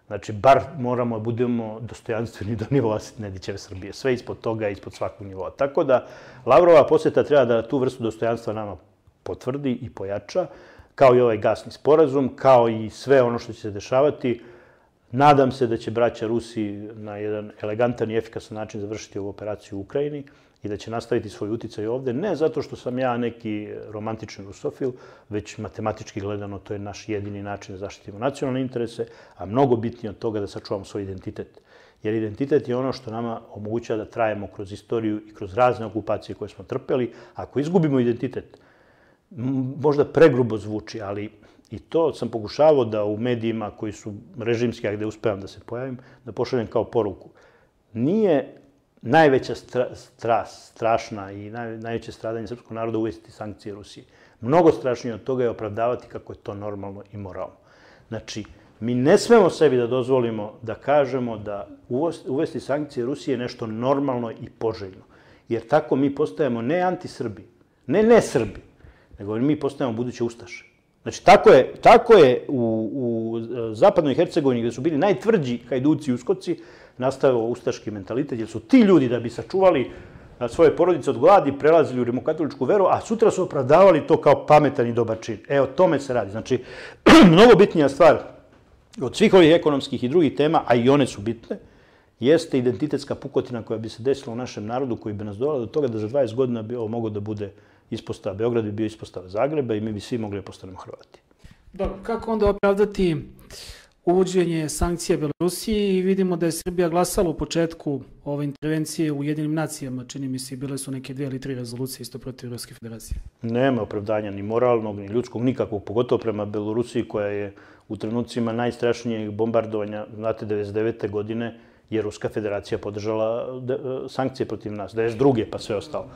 Znači, bar moramo da budemo dostojanstveni do nivoa Nedićeve Srbije. Sve ispod toga, ispod svakog nivoa. Tako da, Lavrova posjeta treba da tu vrstu dostojanstva nama potvrdi i pojača kao i ovaj gasni sporazum, kao i sve ono što će se dešavati. Nadam se da će braća Rusi na jedan elegantan i efikasan način završiti ovu operaciju u Ukrajini i da će nastaviti svoj uticaj ovde, ne zato što sam ja neki romantični rusofil, već matematički gledano to je naš jedini način da zaštitimo nacionalne interese, a mnogo bitnije od toga da sačuvamo svoj identitet. Jer identitet je ono što nama omogućava da trajemo kroz istoriju i kroz razne okupacije koje smo trpeli. Ako izgubimo identitet, možda pregrubo zvuči, ali i to sam pokušavao da u medijima koji su režimski, a gde uspevam da se pojavim, da pošaljem kao poruku. Nije najveća stra, stras, strašna i naj, najveće stradanje srpskog naroda uvesti sankcije Rusije. Mnogo strašnije od toga je opravdavati kako je to normalno i moralno. Znači, mi ne smemo sebi da dozvolimo da kažemo da uvesti sankcije Rusije je nešto normalno i poželjno. Jer tako mi postajemo ne antisrbi, ne ne Srbi, nego mi postajemo buduće Ustaše. Znači, tako je, tako je u, u zapadnoj Hercegovini, gde su bili najtvrđi hajduci i uskoci, nastavio ustaški mentalitet, jer su ti ljudi da bi sačuvali svoje porodice od gladi, prelazili u rimokatoličku veru, a sutra su opravdavali to kao pametan i dobar čin. E, o tome se radi. Znači, mnogo bitnija stvar od svih ovih ekonomskih i drugih tema, a i one su bitne, jeste identitetska pukotina koja bi se desila u našem narodu, koji bi nas dovela do toga da za 20 godina bi ovo mogo da bude ispostava Beograd bi bio ispostava Zagreba i mi bi svi mogli da postanemo Hrvati. Dobro, kako onda opravdati uvođenje sankcija Belorusiji i vidimo da je Srbija glasala u početku ove intervencije u jedinim nacijama, čini mi se bile su neke dvije ili tri rezolucije isto protiv Ruske federacije. Nema opravdanja ni moralnog, ni ljudskog, nikakvog, pogotovo prema Belorusiji koja je u trenucima najstrašnijeg bombardovanja, znate, 99. godine je Ruska federacija podržala sankcije protiv nas, 92. pa sve ostalo.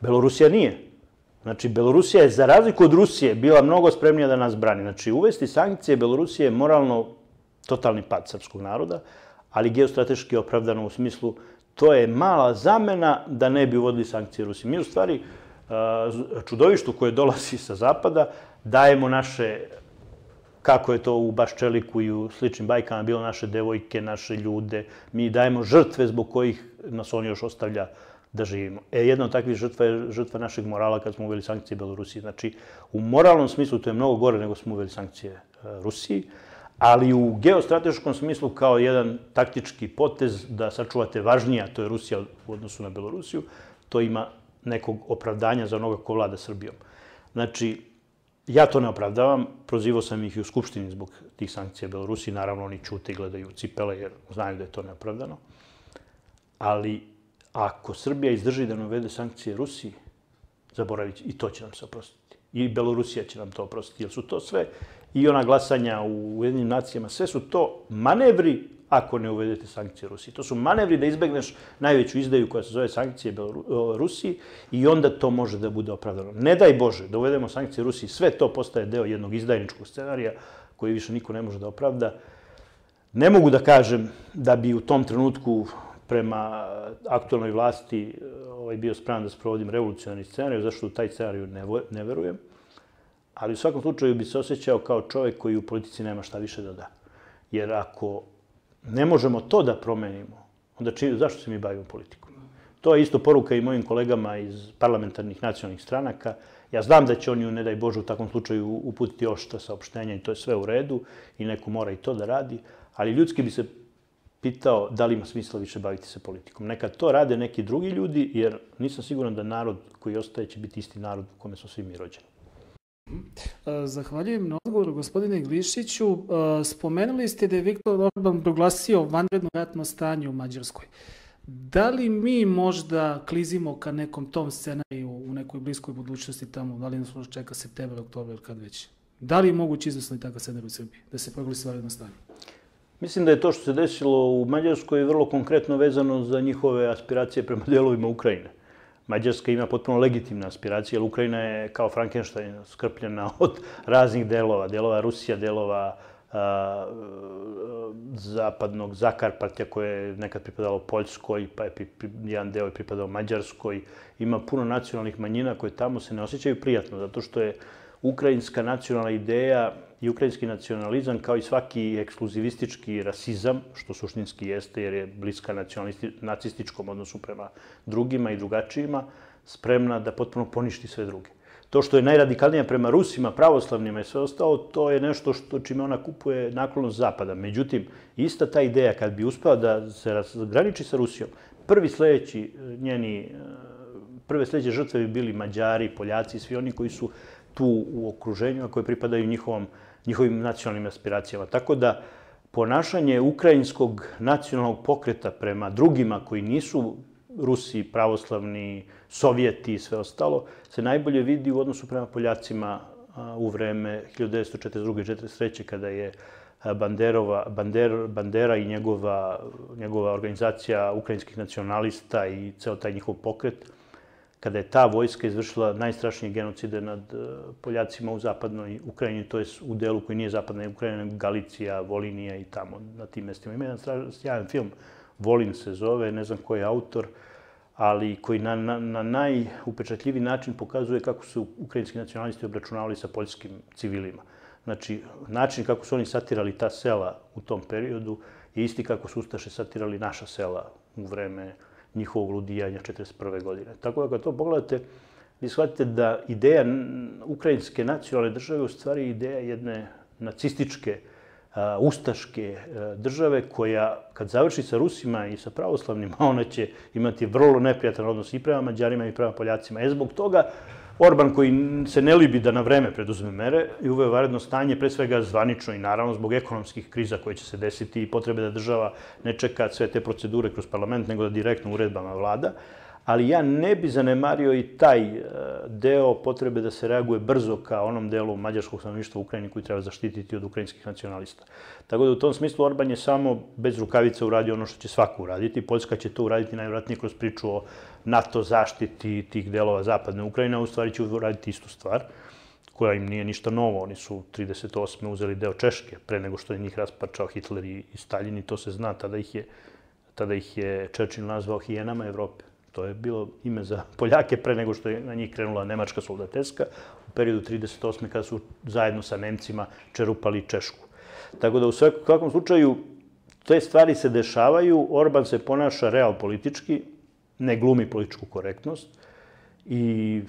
Belorusija nije. Znači, Belorusija je, za razliku od Rusije, bila mnogo spremnija da nas brani. Znači, uvesti sankcije Belorusije je moralno totalni pad srpskog naroda, ali geostrateški opravdano u smislu to je mala zamena da ne bi uvodili sankcije Rusiji. Mi u stvari čudovištu koje dolazi sa zapada dajemo naše kako je to u Baščeliku i u sličnim bajkama bilo naše devojke, naše ljude. Mi dajemo žrtve zbog kojih nas on još ostavlja da živimo. E, jedna od takvih žrtva je žrtva našeg morala kad smo uveli sankcije Belorusiji. Znači, u moralnom smislu to je mnogo gore nego smo uveli sankcije e, Rusiji, ali u geostrateškom smislu kao jedan taktički potez da sačuvate važnija, to je Rusija u odnosu na Belorusiju, to ima nekog opravdanja za onoga ko vlada Srbijom. Znači, ja to ne opravdavam, prozivao sam ih i u Skupštini zbog tih sankcija Belorusiji, naravno oni čute i gledaju cipele jer znaju da je to neopravdano. Ali Ako Srbija izdrži da ne uvede sankcije Rusiji, zaboravit i to će nam se oprostiti. I Belorusija će nam to oprostiti, jer su to sve i ona glasanja u Ujedinim nacijama, sve su to manevri ako ne uvedete sankcije Rusiji. To su manevri da izbegneš najveću izdaju koja se zove sankcije Rusiji i onda to može da bude opravdano. Ne daj Bože da uvedemo sankcije Rusiji, sve to postaje deo jednog izdajničkog scenarija koji više niko ne može da opravda. Ne mogu da kažem da bi u tom trenutku prema aktualnoj vlasti ovaj, bio spreman da sprovodim revolucionarni scenarij, zašto u taj scenariju ne, ne verujem. Ali u svakom slučaju bi se osjećao kao čovek koji u politici nema šta više da da. Jer ako ne možemo to da promenimo, onda či, zašto se mi bavimo politikom? To je isto poruka i mojim kolegama iz parlamentarnih nacionalnih stranaka. Ja znam da će oni, ne daj Bože, u takvom slučaju uputiti oštra saopštenja i to je sve u redu i neko mora i to da radi, ali ljudski bi se pitao da li ima smisla više baviti se politikom. Neka to rade neki drugi ljudi, jer nisam siguran da narod koji ostaje će biti isti narod u kome smo svi mi rođeni. E, zahvaljujem na odgovoru, gospodine Glišiću. E, spomenuli ste da je Viktor Orban proglasio vanredno ratno stanje u Mađarskoj. Da li mi možda klizimo ka nekom tom scenariju u nekoj bliskoj budućnosti tamo, da li nas možda čeka septembar, oktober, kad već? Da li je moguće izvesno i takav scenarij u Srbiji, da se proglasi vanredno stanje? Mislim da je to što se desilo u Mađarskoj vrlo konkretno vezano za njihove aspiracije prema delovima Ukrajine. Mađarska ima potpuno legitimne aspiracije, ali Ukrajina je kao Frankenstein skrpljena od raznih delova, delova Rusija, delova a, zapadnog Zakarpatja koje je nekad pripadalo Poljskoj, pa je jedan deo je pripadao Mađarskoj. Ima puno nacionalnih manjina koje tamo se ne osjećaju prijatno, zato što je ukrajinska nacionalna ideja i ukrajinski nacionalizam, kao i svaki ekskluzivistički rasizam, što suštinski jeste jer je bliska nacističkom odnosu prema drugima i drugačijima, spremna da potpuno poništi sve druge. To što je najradikalnija prema Rusima, pravoslavnima i sve ostalo, to je nešto što čime ona kupuje naklonost Zapada. Međutim, ista ta ideja, kad bi uspela da se razgraniči sa Rusijom, prvi sledeći e, njeni, e, prve sledeće žrtve bi bili Mađari, Poljaci, svi oni koji su tu u okruženju, a koji pripadaju njihovom, njihovim nacionalnim aspiracijama. Tako da, ponašanje ukrajinskog nacionalnog pokreta prema drugima koji nisu Rusi, pravoslavni, Sovjeti i sve ostalo, se najbolje vidi u odnosu prema Poljacima u vreme 1942. i 1943. kada je Banderova, Bander, Bandera i njegova, njegova organizacija ukrajinskih nacionalista i ceo taj njihov pokret kada je ta vojska izvršila najstrašnije genocide nad e, Poljacima u zapadnoj Ukrajini, to je u delu koji nije zapadna Ukrajina, Galicija, Volinija i tamo, na tim mestima. Ima jedan sjajan film, Volin se zove, ne znam ko je autor, ali koji na, na, na najupečatljiviji način pokazuje kako su ukrajinski nacionalisti obračunavali sa poljskim civilima. Znači, način kako su oni satirali ta sela u tom periodu je isti kako su Ustaše satirali naša sela u vreme njihovog ludijanja 1941. godine. Tako da kad to pogledate, vi shvatite da ideja ukrajinske nacionalne države u stvari ideja jedne nacističke, ustaške države koja kad završi sa Rusima i sa pravoslavnima, ona će imati vrlo neprijatan odnos i prema Mađarima i prema Poljacima. E zbog toga Orban koji se ne libi da na vreme preduzme mere i uveo varedno stanje, pre svega zvanično i naravno zbog ekonomskih kriza koje će se desiti i potrebe da država ne čeka sve te procedure kroz parlament, nego da direktno uredbama vlada. Ali ja ne bi zanemario i taj e, deo potrebe da se reaguje brzo ka onom delu mađarskog stanovništva u Ukrajini koji treba zaštititi od ukrajinskih nacionalista. Tako da u tom smislu Orban je samo bez rukavica uradio ono što će svako uraditi. Poljska će to uraditi najvratnije kroz priču o NATO zaštiti tih delova zapadne Ukrajine, a u stvari će uraditi istu stvar koja im nije ništa novo. Oni su 38. uzeli deo Češke, pre nego što je njih raspačao Hitler i, Stalin i to se zna, tada ih je, tada ih je Churchill nazvao hijenama Evrope. To je bilo ime za Poljake pre nego što je na njih krenula nemačka soldateska u periodu 38. kada su zajedno sa Nemcima čerupali Češku. Tako da u svakom slučaju te stvari se dešavaju, Orban se ponaša real politički, ne glumi političku korektnost i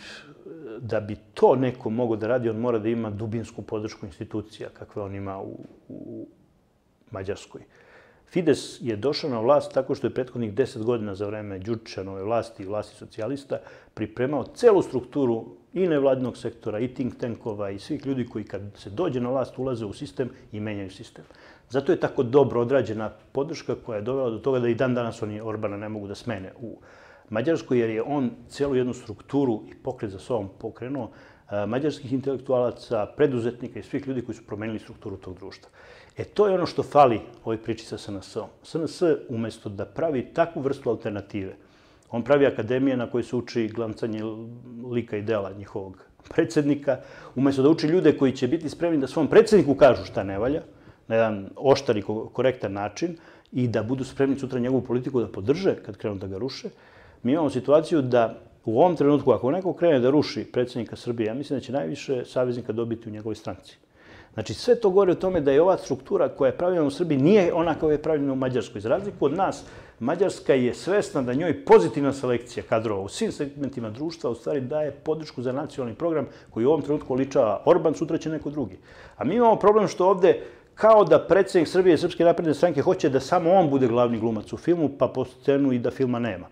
da bi to neko mogo da radi, on mora da ima dubinsku podršku institucija kakve on ima u, u Mađarskoj. Fides je došao na vlast tako što je prethodnih deset godina za vreme Đurčanove vlasti i vlasti socijalista pripremao celu strukturu i nevladinog sektora, i think tankova, i svih ljudi koji kad se dođe na vlast ulaze u sistem i menjaju sistem. Zato je tako dobro odrađena podrška koja je dovela do toga da i dan danas oni Orbana ne mogu da smene u Mađarskoj, jer je on celu jednu strukturu i pokret za sobom pokrenuo mađarskih intelektualaca, preduzetnika i svih ljudi koji su promenili strukturu tog društva. E, to je ono što fali ovoj priči sa SNS-om. SNS, umesto da pravi takvu vrstu alternative, on pravi akademije na kojoj se uči glancanje lika i dela njihovog predsednika, umesto da uči ljude koji će biti spremni da svom predsedniku kažu šta ne valja, na jedan oštar i korektan način, i da budu spremni sutra njegovu politiku da podrže kad krenu da ga ruše, mi imamo situaciju da u ovom trenutku, ako neko krene da ruši predsednika Srbije, ja mislim da će najviše saveznika dobiti u njegovoj stranci. Znači, sve to govori o tome da je ova struktura koja je pravljena u Srbiji nije ona koja je pravljena u Mađarskoj. Za razliku od nas, Mađarska je svesna da njoj pozitivna selekcija kadrova u svim segmentima društva u stvari daje podršku za nacionalni program koji u ovom trenutku ličava Orban, sutra će neko drugi. A mi imamo problem što ovde kao da predsednik Srbije i Srpske napredne stranke hoće da samo on bude glavni glumac u filmu, pa po scenu i da filma nema.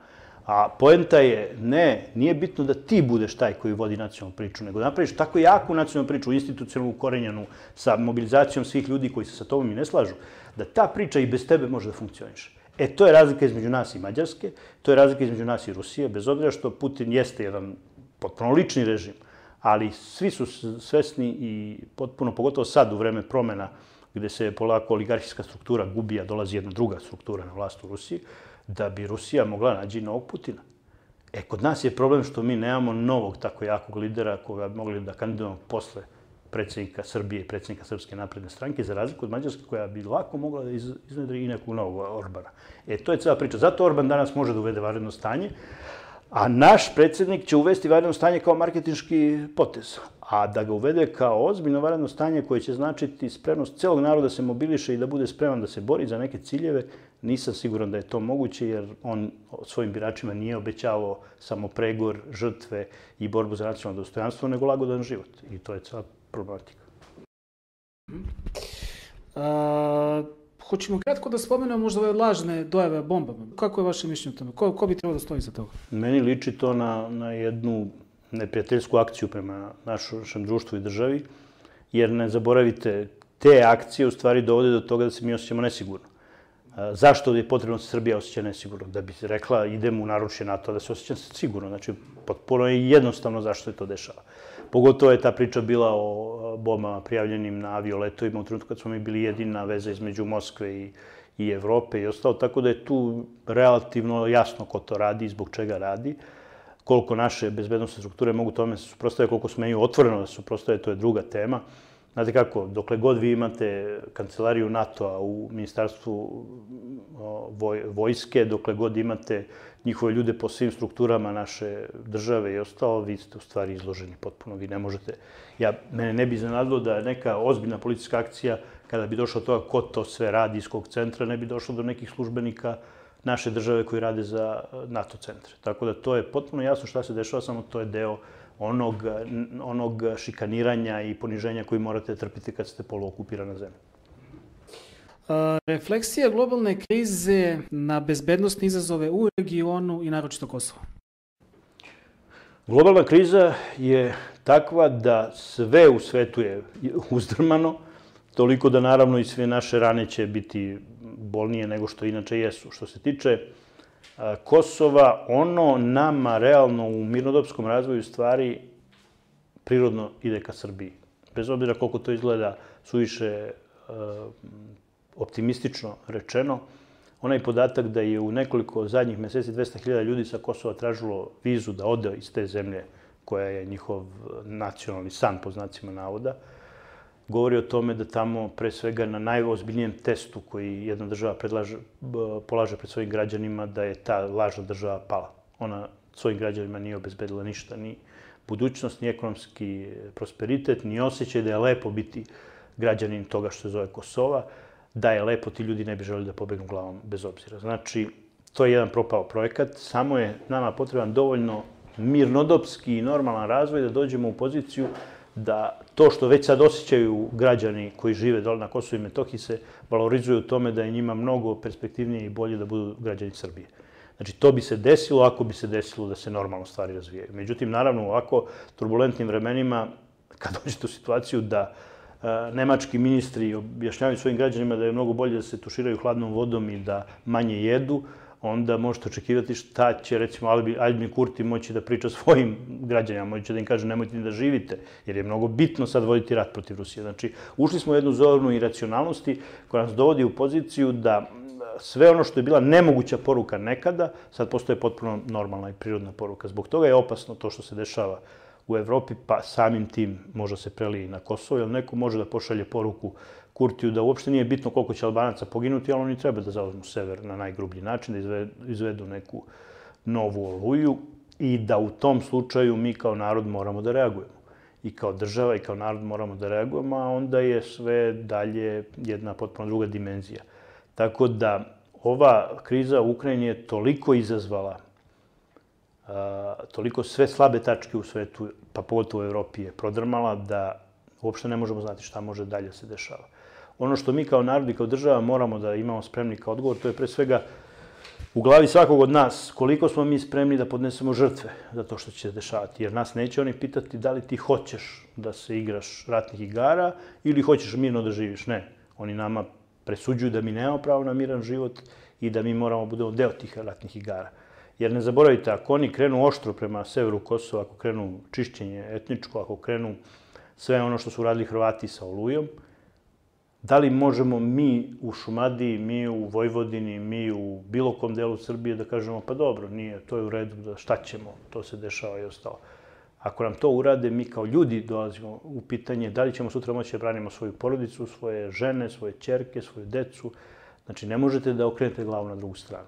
A poenta je, ne, nije bitno da ti budeš taj koji vodi nacionalnu priču, nego da napraviš tako jaku nacionalnu priču, institucionalnu ukorenjenu, sa mobilizacijom svih ljudi koji se sa tobom i ne slažu, da ta priča i bez tebe može da funkcioniše. E, to je razlika između nas i Mađarske, to je razlika između nas i Rusije, bez obzira što Putin jeste jedan potpuno lični režim, ali svi su svesni i potpuno, pogotovo sad u vreme promena, gde se polako oligarhijska struktura gubi, dolazi jedna druga struktura na vlast u Rusiji, da bi Rusija mogla nađi novog Putina. E, kod nas je problem što mi nemamo novog tako jakog lidera koga bi mogli da kandidujemo posle predsednika Srbije i predsednika Srpske napredne stranke, za razliku od Mađarske koja bi lako mogla da iznedri i nekog novog Orbana. E, to je cela priča. Zato Orban danas može da uvede varedno stanje, a naš predsednik će uvesti varedno stanje kao marketinški potez. A da ga uvede kao ozbiljno varedno stanje koje će značiti spremnost celog naroda da se mobiliše i da bude spreman da se bori za neke ciljeve, Nisam siguran da je to moguće, jer on svojim biračima nije obećavao samo pregor, žrtve i borbu za nacionalno dostojanstvo, nego lagodan život. I to je cela problematika. A, hoćemo kratko da spomenemo možda ove lažne dojave bombama. Kako je vaše mišljenje o tome? Ko, ko bi trebao da stoji za toga? Meni liči to na, na jednu neprijateljsku akciju prema našem društvu i državi, jer ne zaboravite, te akcije u stvari dovode do toga da se mi osjećamo nesigurno. Zašto je potrebno da se Srbija osjeća nesigurno? Da bi rekla idemo u naručje NATO da se osjećam sigurno. Znači, potpuno je jednostavno zašto se to dešava. Pogotovo je ta priča bila o bombama prijavljenim na avioletovima u trenutku kad smo mi bili jedina veza između Moskve i, i Evrope i ostalo, tako da je tu relativno jasno ko to radi i zbog čega radi. Koliko naše bezbednostne strukture mogu tome se suprostaviti, koliko smeju otvoreno da se suprostave, to je druga tema. Znate kako, dokle god vi imate kancelariju NATO-a u ministarstvu voj, vojske, dokle god imate njihove ljude po svim strukturama naše države i ostalo, vi ste u stvari izloženi potpuno. Vi ne možete... Ja, mene ne bi zanadilo da neka ozbiljna policijska akcija, kada bi došlo do toga ko to sve radi iz kog centra, ne bi došlo do nekih službenika naše države koji rade za NATO centre. Tako da to je potpuno jasno šta se dešava, samo to je deo onog, onog šikaniranja i poniženja koji morate trpite kad ste poluokupirana zemlja. Refleksija globalne krize na bezbednostne izazove u regionu i naročito Kosovo. Globalna kriza je takva da sve u svetu je uzdrmano, toliko da naravno i sve naše rane će biti bolnije nego što inače jesu. Što se tiče Kosova, ono nama realno u mirnodopskom razvoju stvari prirodno ide ka Srbiji. Bez obzira koliko to izgleda suviše optimistično rečeno, onaj podatak da je u nekoliko zadnjih meseci 200.000 ljudi sa Kosova tražilo vizu da ode iz te zemlje koja je njihov nacionalni san, po znacima navoda, govori o tome da tamo, pre svega na najozbiljnijem testu koji jedna država predlaže, polaže pred svojim građanima, da je ta lažna država pala. Ona svojim građanima nije obezbedila ništa, ni budućnost, ni ekonomski prosperitet, ni osjećaj da je lepo biti građanin toga što se zove Kosova, da je lepo, ti ljudi ne bi želi da pobegnu glavom bez obzira. Znači, to je jedan propao projekat, samo je nama potreban dovoljno mirnodopski i normalan razvoj da dođemo u poziciju da to što već sad osjećaju građani koji žive dole na Kosovo i Metohiji se valorizuje u tome da je njima mnogo perspektivnije i bolje da budu građani Srbije. Znači, to bi se desilo ako bi se desilo da se normalno stvari razvijaju. Međutim, naravno, u ovako turbulentnim vremenima, kad dođete u situaciju da a, nemački ministri objašnjavaju svojim građanima da je mnogo bolje da se tuširaju hladnom vodom i da manje jedu, onda možete očekivati šta će, recimo, Albin Kurti moći da priča svojim građanima, moći da im kaže nemojte ni da živite, jer je mnogo bitno sad voditi rat protiv Rusije. Znači, ušli smo u jednu zornu iracionalnosti koja nas dovodi u poziciju da sve ono što je bila nemoguća poruka nekada, sad postoje potpuno normalna i prirodna poruka. Zbog toga je opasno to što se dešava u Evropi, pa samim tim može se preliji na Kosovo, jer neko može da pošalje poruku Kurtiju da uopšte nije bitno koliko će Albanaca poginuti, ali oni treba da zauzmu sever na najgrublji način, da izvedu neku novu oluju i da u tom slučaju mi kao narod moramo da reagujemo. i kao država i kao narod moramo da reagujemo, a onda je sve dalje jedna potpuno druga dimenzija. Tako da ova kriza u Ukrajini je toliko izazvala, a, toliko sve slabe tačke u svetu, pa pogotovo u Evropi je prodrmala da uopšte ne možemo znati šta može dalje se dešava. Ono što mi kao narod i kao država moramo da imamo spremni kao odgovor, to je pre svega u glavi svakog od nas koliko smo mi spremni da podnesemo žrtve za to što će se dešavati. Jer nas neće oni pitati da li ti hoćeš da se igraš ratnih igara ili hoćeš mirno da živiš. Ne. Oni nama presuđuju da mi nemamo pravo na miran život i da mi moramo budemo deo tih ratnih igara. Jer ne zaboravite, ako oni krenu oštro prema severu Kosova, ako krenu čišćenje etničko, ako krenu sve ono što su radili Hrvati sa Olujom, da li možemo mi u Šumadiji, mi u Vojvodini, mi u bilo kom delu Srbije da kažemo pa dobro, nije, to je u redu, da šta ćemo, to se dešava i ostalo. Ako nam to urade, mi kao ljudi dolazimo u pitanje da li ćemo sutra moći da branimo svoju porodicu, svoje žene, svoje čerke, svoju decu. Znači, ne možete da okrenete glavu na drugu stranu.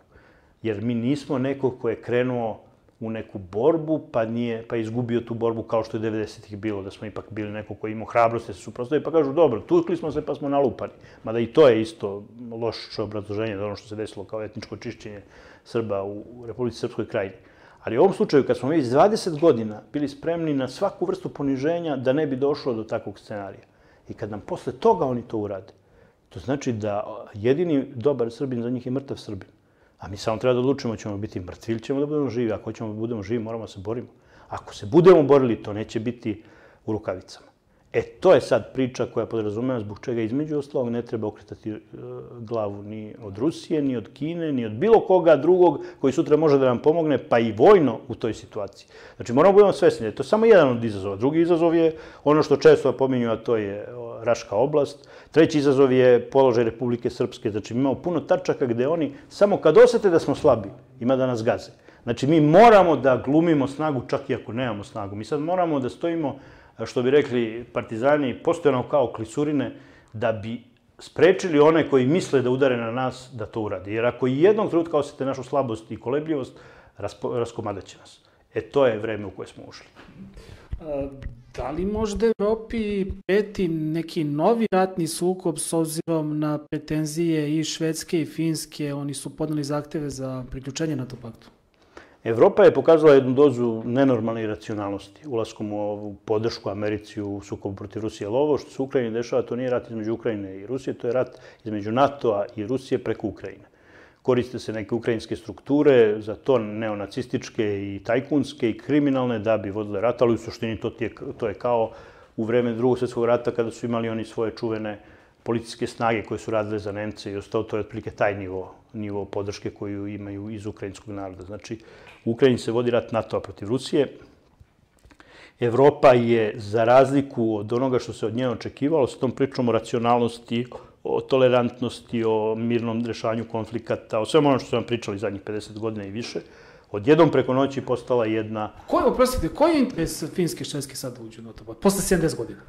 Jer mi nismo neko ko je krenuo u neku borbu, pa nije, pa izgubio tu borbu kao što je 90-ih bilo, da smo ipak bili neko koji imao hrabrost da se suprostavi, pa kažu, dobro, tukli smo se pa smo nalupani. Mada i to je isto loše obrazloženje za ono što se desilo kao etničko čišćenje Srba u Republici Srpskoj krajini. Ali u ovom slučaju, kad smo već 20 godina bili spremni na svaku vrstu poniženja da ne bi došlo do takvog scenarija, i kad nam posle toga oni to urade, to znači da jedini dobar Srbin za njih je mrtav Srbin. A mi samo treba da odlučimo, ćemo biti mrtvi ili ćemo da budemo živi. Ako ćemo da budemo živi, moramo da se borimo. Ako se budemo borili, to neće biti u rukavicama. E, to je sad priča koja podrazumeva zbog čega između ostalog ne treba okretati e, glavu ni od Rusije, ni od Kine, ni od bilo koga drugog koji sutra može da nam pomogne, pa i vojno u toj situaciji. Znači, moramo da budemo svesni da je to samo jedan od izazova. Drugi izazov je ono što često pominju, a to je Raška oblast. Treći izazov je položaj Republike Srpske. Znači, imamo puno tačaka gde oni, samo kad osete da smo slabi, ima da nas gaze. Znači, mi moramo da glumimo snagu čak i ako nemamo snagu. Mi sad moramo da stojimo što bi rekli partizani, postojano kao klisurine, da bi sprečili one koji misle da udare na nas da to urade. Jer ako i jednog trenutka osete našu slabost i kolebljivost, raskomadaće nas. E to je vreme u koje smo ušli. Da li možda Evropi preti neki novi ratni sukob s obzirom na pretenzije i Švedske i Finske? Oni su podnali zahteve za priključenje na to paktu. Evropa je pokazala jednu dozu nenormalne iracionalnosti ulaskom u ovu podršku Americi u sukobu protiv Rusije. Ali ovo što se Ukrajini dešava, to nije rat između Ukrajine i Rusije, to je rat između NATO-a i Rusije preko Ukrajine. Koriste se neke ukrajinske strukture, za to neonacističke i tajkunske i kriminalne, da bi vodile rat, ali u suštini to, je, to je kao u vreme drugog svjetskog rata kada su imali oni svoje čuvene policijske snage koje su radile za Nemce i ostao, to je otprilike taj nivo, nivo podrške koju imaju iz ukrajinskog naroda. Znači, u Ukrajini se vodi rat NATO-a protiv Rusije. Evropa je, za razliku od onoga što se od nje očekivalo, s tom pričom o racionalnosti, o tolerantnosti, o mirnom rešavanju konflikata, o svemu ono što su nam pričali zadnjih 50 godina i više, odjednom preko noći postala jedna... Koji, oprostite, koji je interes Finske i Švedske sad da uđu na to? Posle 70 godina?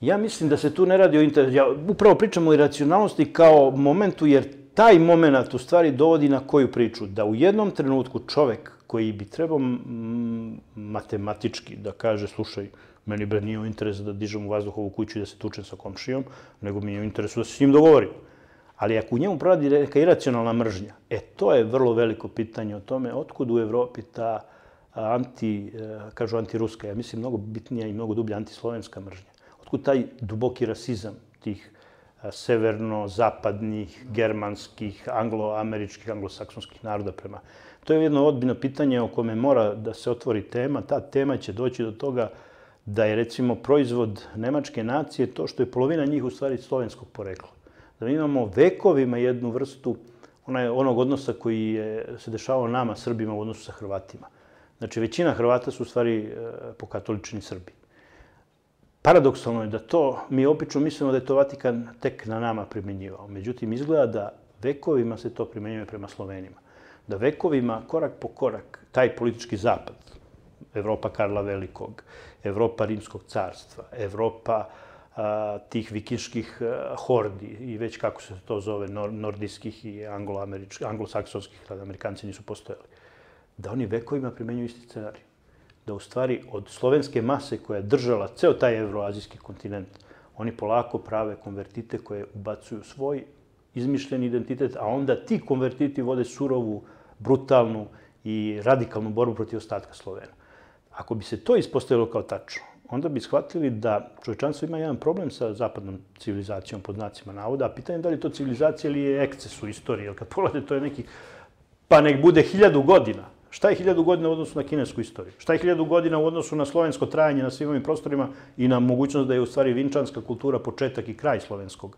Ja mislim da se tu ne radi o interesu. Ja upravo pričam o iracionalnosti kao momentu, jer taj moment u stvari dovodi na koju priču? Da u jednom trenutku čovek koji bi trebao matematički da kaže, slušaj, meni bre nije u interesu da dižem u vazduh ovu kuću i da se tučem sa komšijom, nego mi je u interesu da se s njim dogovorim. Ali ako u njemu proradi neka iracionalna mržnja, e to je vrlo veliko pitanje o tome otkud u Evropi ta anti, e, kažu antiruska, ja mislim mnogo bitnija i mnogo dublja antislovenska mržnja. Otkud taj duboki rasizam tih severno-zapadnih, germanskih, anglo-američkih, anglosaksonskih naroda prema To je jedno odbino pitanje o kome mora da se otvori tema. Ta tema će doći do toga da je recimo proizvod nemačke nacije to što je polovina njih u stvari slovenskog porekla. Da mi imamo vekovima jednu vrstu onaj, onog odnosa koji je, se dešavao nama, Srbima, u odnosu sa Hrvatima. Znači, većina Hrvata su u stvari e, pokatolični Srbi. Paradoksalno je da to, mi opično mislimo da je to Vatikan tek na nama primenjivao. Međutim, izgleda da vekovima se to primenjuje prema Slovenima da vekovima, korak po korak, taj politički zapad, Evropa Karla Velikog, Evropa Rimskog carstva, Evropa tih vikinških a, hordi i već kako se to zove, nor, nordijskih i anglo-saksonskih, kada Amerikanci nisu postojali, da oni vekovima primenjuju isti scenarij. da u stvari od slovenske mase koja je držala ceo taj evroazijski kontinent, oni polako prave konvertite koje ubacuju svoj izmišljeni identitet, a onda ti konvertiti vode surovu, brutalnu i radikalnu borbu protiv ostatka Slovena. Ako bi se to ispostavilo kao tačno, onda bi shvatili da čovečanstvo ima jedan problem sa zapadnom civilizacijom pod znacima navoda, a pitanje je da li je to civilizacija ili je ekces u istoriji, jer kad pogledate to je neki, pa nek bude hiljadu godina. Šta je hiljadu godina u odnosu na kinesku istoriju? Šta je hiljadu godina u odnosu na slovensko trajanje na svim ovim prostorima i na mogućnost da je u stvari vinčanska kultura početak i kraj slovenskog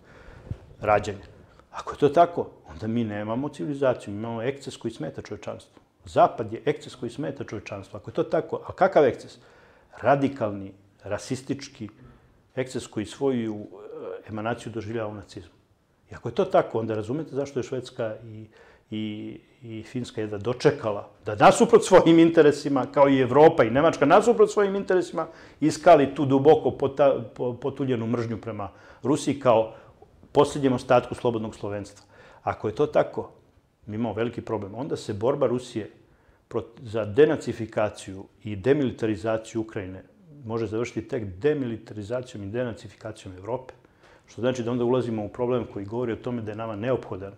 rađanja? Ako je to tako, onda mi nemamo civilizaciju, mi imamo ekces koji smeta čovečanstvu. Zapad je ekces koji smeta čovečanstvu. Ako je to tako, a kakav ekces? Radikalni, rasistički ekces koji svoju e, emanaciju doživljava u nacizmu. I ako je to tako, onda razumete zašto je Švedska i, i, i Finska jedva dočekala da nasuprot svojim interesima, kao i Evropa i Nemačka, nasuprot svojim interesima, iskali tu duboko pota, potuljenu mržnju prema Rusiji kao posljednjem ostatku slobodnog slovenstva. Ako je to tako, mi imamo veliki problem. Onda se borba Rusije za denacifikaciju i demilitarizaciju Ukrajine može završiti tek demilitarizacijom i denacifikacijom Evrope. Što znači da onda ulazimo u problem koji govori o tome da je nama neophodan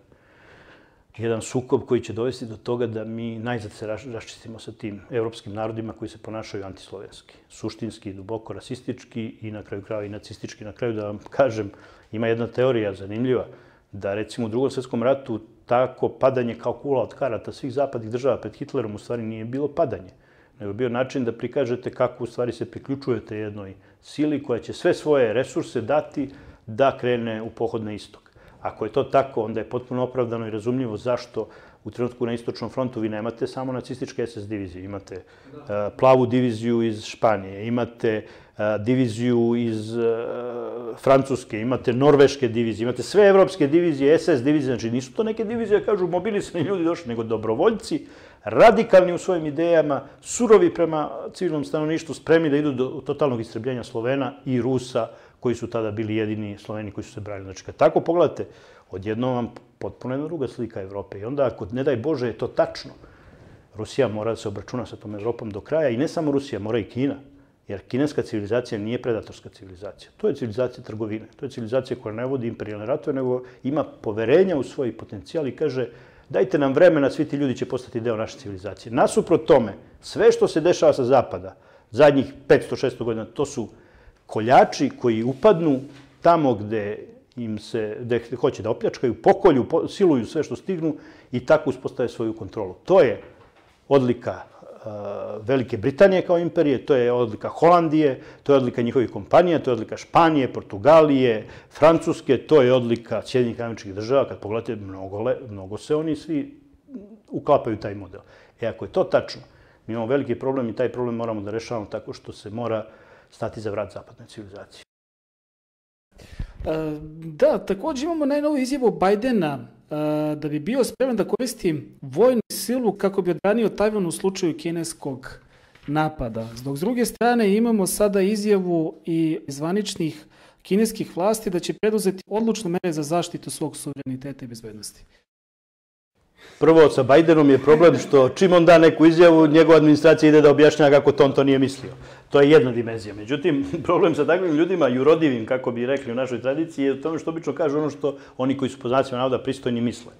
jedan sukob koji će dovesti do toga da mi najzad se raščistimo sa tim evropskim narodima koji se ponašaju antislovenski. Suštinski, duboko rasistički i na kraju krava i nacistički. Na kraju da vam kažem, ima jedna teorija zanimljiva, da recimo u drugom svetskom ratu tako padanje kao kula od karata svih zapadnih država pred Hitlerom u stvari nije bilo padanje, nego bio način da prikažete kako u stvari se priključujete jednoj sili koja će sve svoje resurse dati da krene u pohod na istok. Ako je to tako, onda je potpuno opravdano i razumljivo zašto u trenutku na istočnom frontu vi nemate samo nacističke SS divizije, imate uh, plavu diviziju iz Španije, imate diviziju iz uh, Francuske, imate norveške divizije, imate sve evropske divizije, SS divizije, znači nisu to neke divizije, kažu mobilisani ljudi došli, nego dobrovoljci, radikalni u svojim idejama, surovi prema civilnom stanovništvu, spremni da idu do totalnog istrebljenja Slovena i Rusa, koji su tada bili jedini Sloveni koji su se brali. Znači, kad tako pogledate, odjedno vam potpuno jedna druga slika Evrope. I onda, ako ne daj Bože je to tačno, Rusija mora da se obračuna sa tom Evropom do kraja i ne samo Rusija, mora i Kina. Jer kineska civilizacija nije predatorska civilizacija. To je civilizacija trgovine. To je civilizacija koja ne vodi imperijalne ratove, nego ima poverenja u svoj potencijal i kaže dajte nam vremena, svi ti ljudi će postati deo naše civilizacije. Nasuprot tome, sve što se dešava sa zapada, zadnjih 500-600 godina, to su koljači koji upadnu tamo gde im se, gde hoće da opljačkaju, pokolju, po, siluju sve što stignu i tako uspostave svoju kontrolu. To je odlika Velike Britanije kao imperije, to je odlika Holandije, to je odlika njihovih kompanija, to je odlika Španije, Portugalije, Francuske, to je odlika Sjedinjih američkih država. Kad pogledate, mnogo, le, mnogo se oni svi uklapaju taj model. E, ako je to tačno, mi imamo veliki problem i taj problem moramo da rešavamo tako što se mora stati za vrat zapadne civilizacije. E, da, takođe imamo najnovu izjavu Bajdena da bi bio spreman da koristi vojnu silu kako bi odbranio Tajvan u slučaju kineskog napada. Dok s druge strane imamo sada izjavu i zvaničnih kineskih vlasti da će preduzeti odlučne mere za zaštitu svog suvereniteta i bezbednosti. Prvo, sa Bajdenom je problem što čim on da neku izjavu, njegova administracija ide da objašnjava kako to on to nije mislio. To je jedna dimenzija. Međutim, problem sa takvim ljudima, jurodivim, kako bi rekli u našoj tradiciji, je u tome što obično kažu ono što oni koji su po znacima navoda pristojni misle.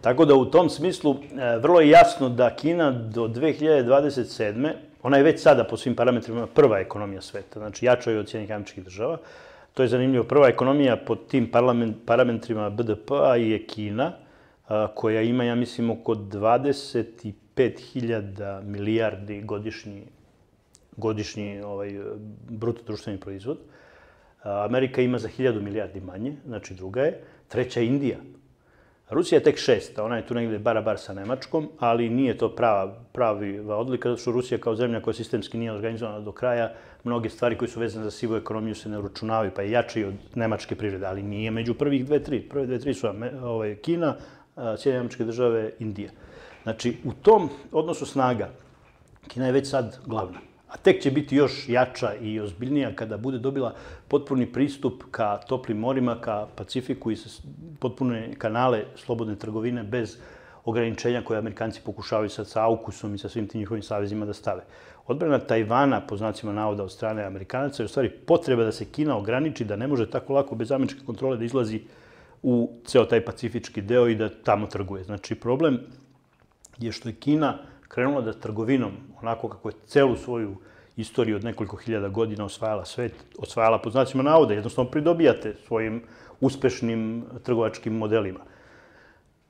Tako da u tom smislu e, vrlo je jasno da Kina do 2027. ona je već sada po svim parametrima prva ekonomija sveta, znači jača je od cijenih američkih država. To je zanimljivo. Prva ekonomija pod tim parametrima BDP-a je Kina, koja ima, ja mislim, oko 25.000 milijardi godišnji, godišnji ovaj, bruto društveni proizvod. Amerika ima za 1000 milijardi manje, znači druga je. Treća je Indija. Rusija je tek šesta, ona je tu negde bara bar sa Nemačkom, ali nije to prava, pravi odlika, zato što Rusija kao zemlja koja sistemski nije organizovana do kraja, mnoge stvari koje su vezane za sivu ekonomiju se ne uračunavaju, pa je jači od nemačke privrede, ali nije među prvih dve, tri. Prve dve, tri su ovaj, Kina, Sjedinje američke države, Indija. Znači, u tom odnosu snaga Kina je već sad glavna. A tek će biti još jača i ozbiljnija kada bude dobila potpuni pristup ka toplim morima, ka Pacifiku i potpune kanale slobodne trgovine bez ograničenja koje Amerikanci pokušavaju sad sa AUKUSom i sa svim tim njihovim savezima da stave. odbrana Tajvana, po znacima navoda od strane Amerikanaca, je u stvari potreba da se Kina ograniči, da ne može tako lako bez američke kontrole da izlazi u ceo taj pacifički deo i da tamo trguje. Znači, problem je što je Kina krenula da trgovinom, onako kako je celu svoju istoriju od nekoliko hiljada godina osvajala svet, osvajala po znacima navoda, jednostavno pridobijate svojim uspešnim trgovačkim modelima.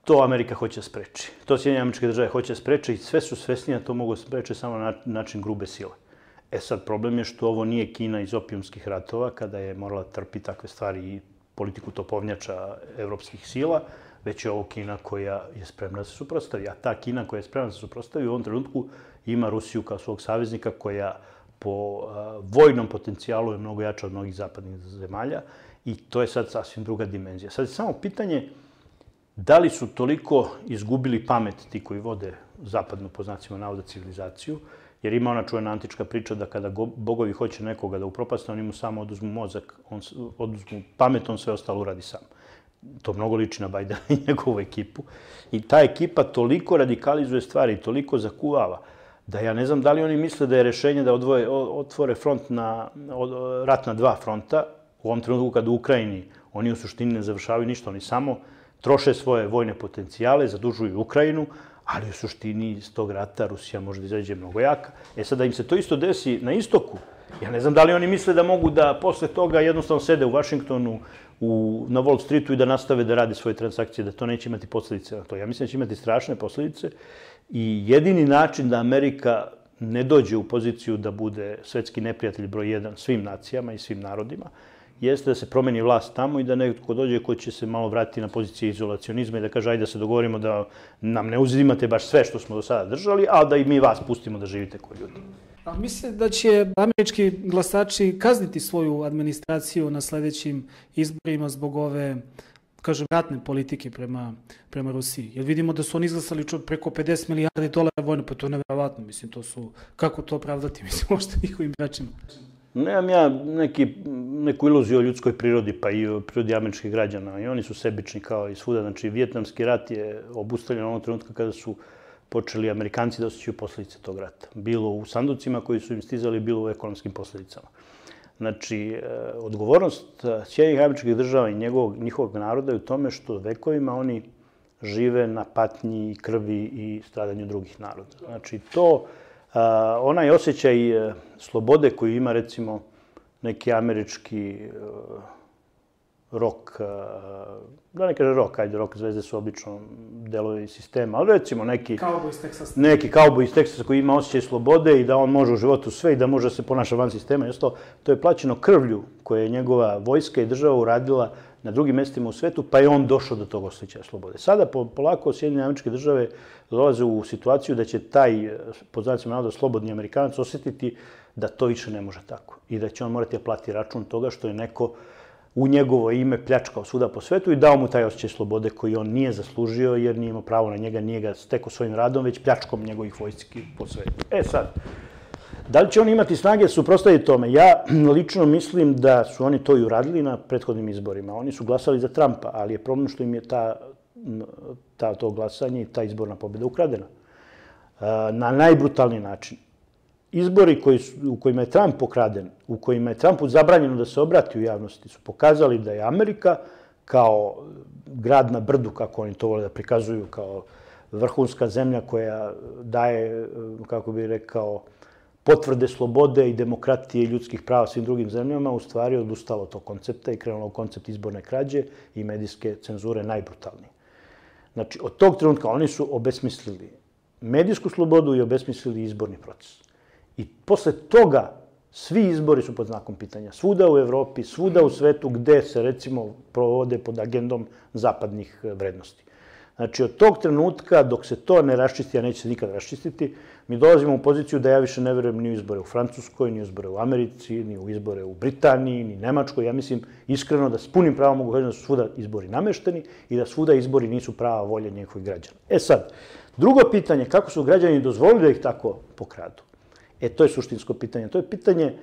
To Amerika hoće da spreči. To Sjedinje američke države hoće da spreče i sve su svesnije da to mogu da spreče samo na način grube sile. E sad, problem je što ovo nije Kina iz opijumskih ratova, kada je morala trpi takve stvari i politiku topovnjača evropskih sila, već je ovo Kina koja je spremna da se suprostavi. A ta Kina koja je spremna da se suprostavi u ovom trenutku ima Rusiju kao svog saveznika koja po vojnom potencijalu je mnogo jača od mnogih zapadnih zemalja i to je sad sasvim druga dimenzija. Sad je samo pitanje da li su toliko izgubili pamet ti koji vode zapadnu, po znacima navoda, civilizaciju, jer ima ona čuvena antička priča da kada bogovi hoće nekoga da upropasne, oni mu samo oduzmu mozak, on, oduzmu pamet, on sve ostalo uradi sam. To mnogo liči na Bajdena i njegovu ekipu. I ta ekipa toliko radikalizuje stvari, toliko zakuvava, da ja ne znam da li oni misle da je rešenje da odvoje, otvore front na, rat na dva fronta, u ovom trenutku kad u Ukrajini oni u suštini ne završavaju ništa, oni samo troše svoje vojne potencijale, zadužuju Ukrajinu, ali u suštini iz tog rata Rusija može da izađe mnogo jaka. E sad da im se to isto desi na istoku, ja ne znam da li oni misle da mogu da posle toga jednostavno sede u Vašingtonu, u, na Wall Streetu i da nastave da rade svoje transakcije, da to neće imati posledice na to. Ja mislim da će imati strašne posledice i jedini način da Amerika ne dođe u poziciju da bude svetski neprijatelj broj jedan svim nacijama i svim narodima, jeste da se promeni vlast tamo i da neko dođe ko će se malo vratiti na pozicije izolacionizma i da kaže ajde da se dogovorimo da nam ne uzimate baš sve što smo do sada držali, a da i mi vas pustimo da živite kao ljudi. A misle da će američki glasači kazniti svoju administraciju na sledećim izborima zbog ove kažem, ratne politike prema, prema Rusiji. Jer vidimo da su oni izglasali preko 50 milijardi dolara vojno, pa to je nevjerovatno. Mislim, to su, kako to opravdati, mislim, možda njihovim biračima. Nemam ja neki, neku iluziju o ljudskoj prirodi, pa i o prirodi američkih građana. I oni su sebični kao i svuda. Znači, Vjetnamski rat je obustavljen onog trenutka kada su počeli Amerikanci da osjećaju posledice tog rata. Bilo u sanducima koji su im stizali, bilo u ekonomskim posledicama. Znači, e, odgovornost Sjedinjih američkih država i njegovog, njihovog naroda je u tome što vekovima oni žive na patnji, krvi i stradanju drugih naroda. Znači, to onaj osjećaj e, slobode koju ima recimo neki američki e, rok, e, da ne kaže rok, ajde, rok zvezde su obično delovi sistema, ali recimo neki... Cowboy iz Texasa. Neki cowboy iz Texasa koji ima osjećaj slobode i da on može u životu sve i da može da se ponaša van sistema. Jesto, to je plaćeno krvlju koje je njegova vojska i država uradila na drugim mestima u svetu, pa je on došao do tog osjećaja slobode. Sada polako Sjedinjene američke države dolaze u situaciju da će taj, pod znacima navoda, slobodni Amerikanac osetiti da to više ne može tako i da će on morati da plati račun toga što je neko u njegovo ime pljačkao svuda po svetu i dao mu taj osjećaj slobode koji on nije zaslužio jer nije imao pravo na njega, nije ga stekao svojim radom, već pljačkom njegovih vojski po svetu. E sad, Da li će oni imati snage suprostaviti tome? Ja lično mislim da su oni to i uradili na prethodnim izborima. Oni su glasali za Trumpa, ali je problem što im je ta, ta, to glasanje i ta izborna pobjeda ukradena. Na najbrutalniji način. Izbori koji su, u kojima je Trump pokraden, u kojima je Trumpu zabranjeno da se obrati u javnosti, su pokazali da je Amerika kao grad na brdu, kako oni to vole da prikazuju, kao vrhunska zemlja koja daje, kako bih rekao, potvrde slobode i demokratije i ljudskih prava svim drugim zemljama, u stvari odustalo to koncepta i krenulo koncept izborne krađe i medijske cenzure najbrutalnije. Znači, od tog trenutka oni su obesmislili medijsku slobodu i obesmislili izborni proces. I posle toga svi izbori su pod znakom pitanja. Svuda u Evropi, svuda u svetu gde se recimo provode pod agendom zapadnih vrednosti. Znači, od tog trenutka, dok se to ne raščisti, a neće se nikad raščistiti, mi dolazimo u poziciju da ja više ne verujem ni u izbore u Francuskoj, ni u izbore u Americi, ni u izbore u Britaniji, ni Nemačkoj. Ja mislim iskreno da s punim pravom mogu kažem da su svuda izbori namešteni i da svuda izbori nisu prava volja njihovih građana. E sad, drugo pitanje, kako su građani dozvolili da ih tako pokradu? E, to je suštinsko pitanje. To je pitanje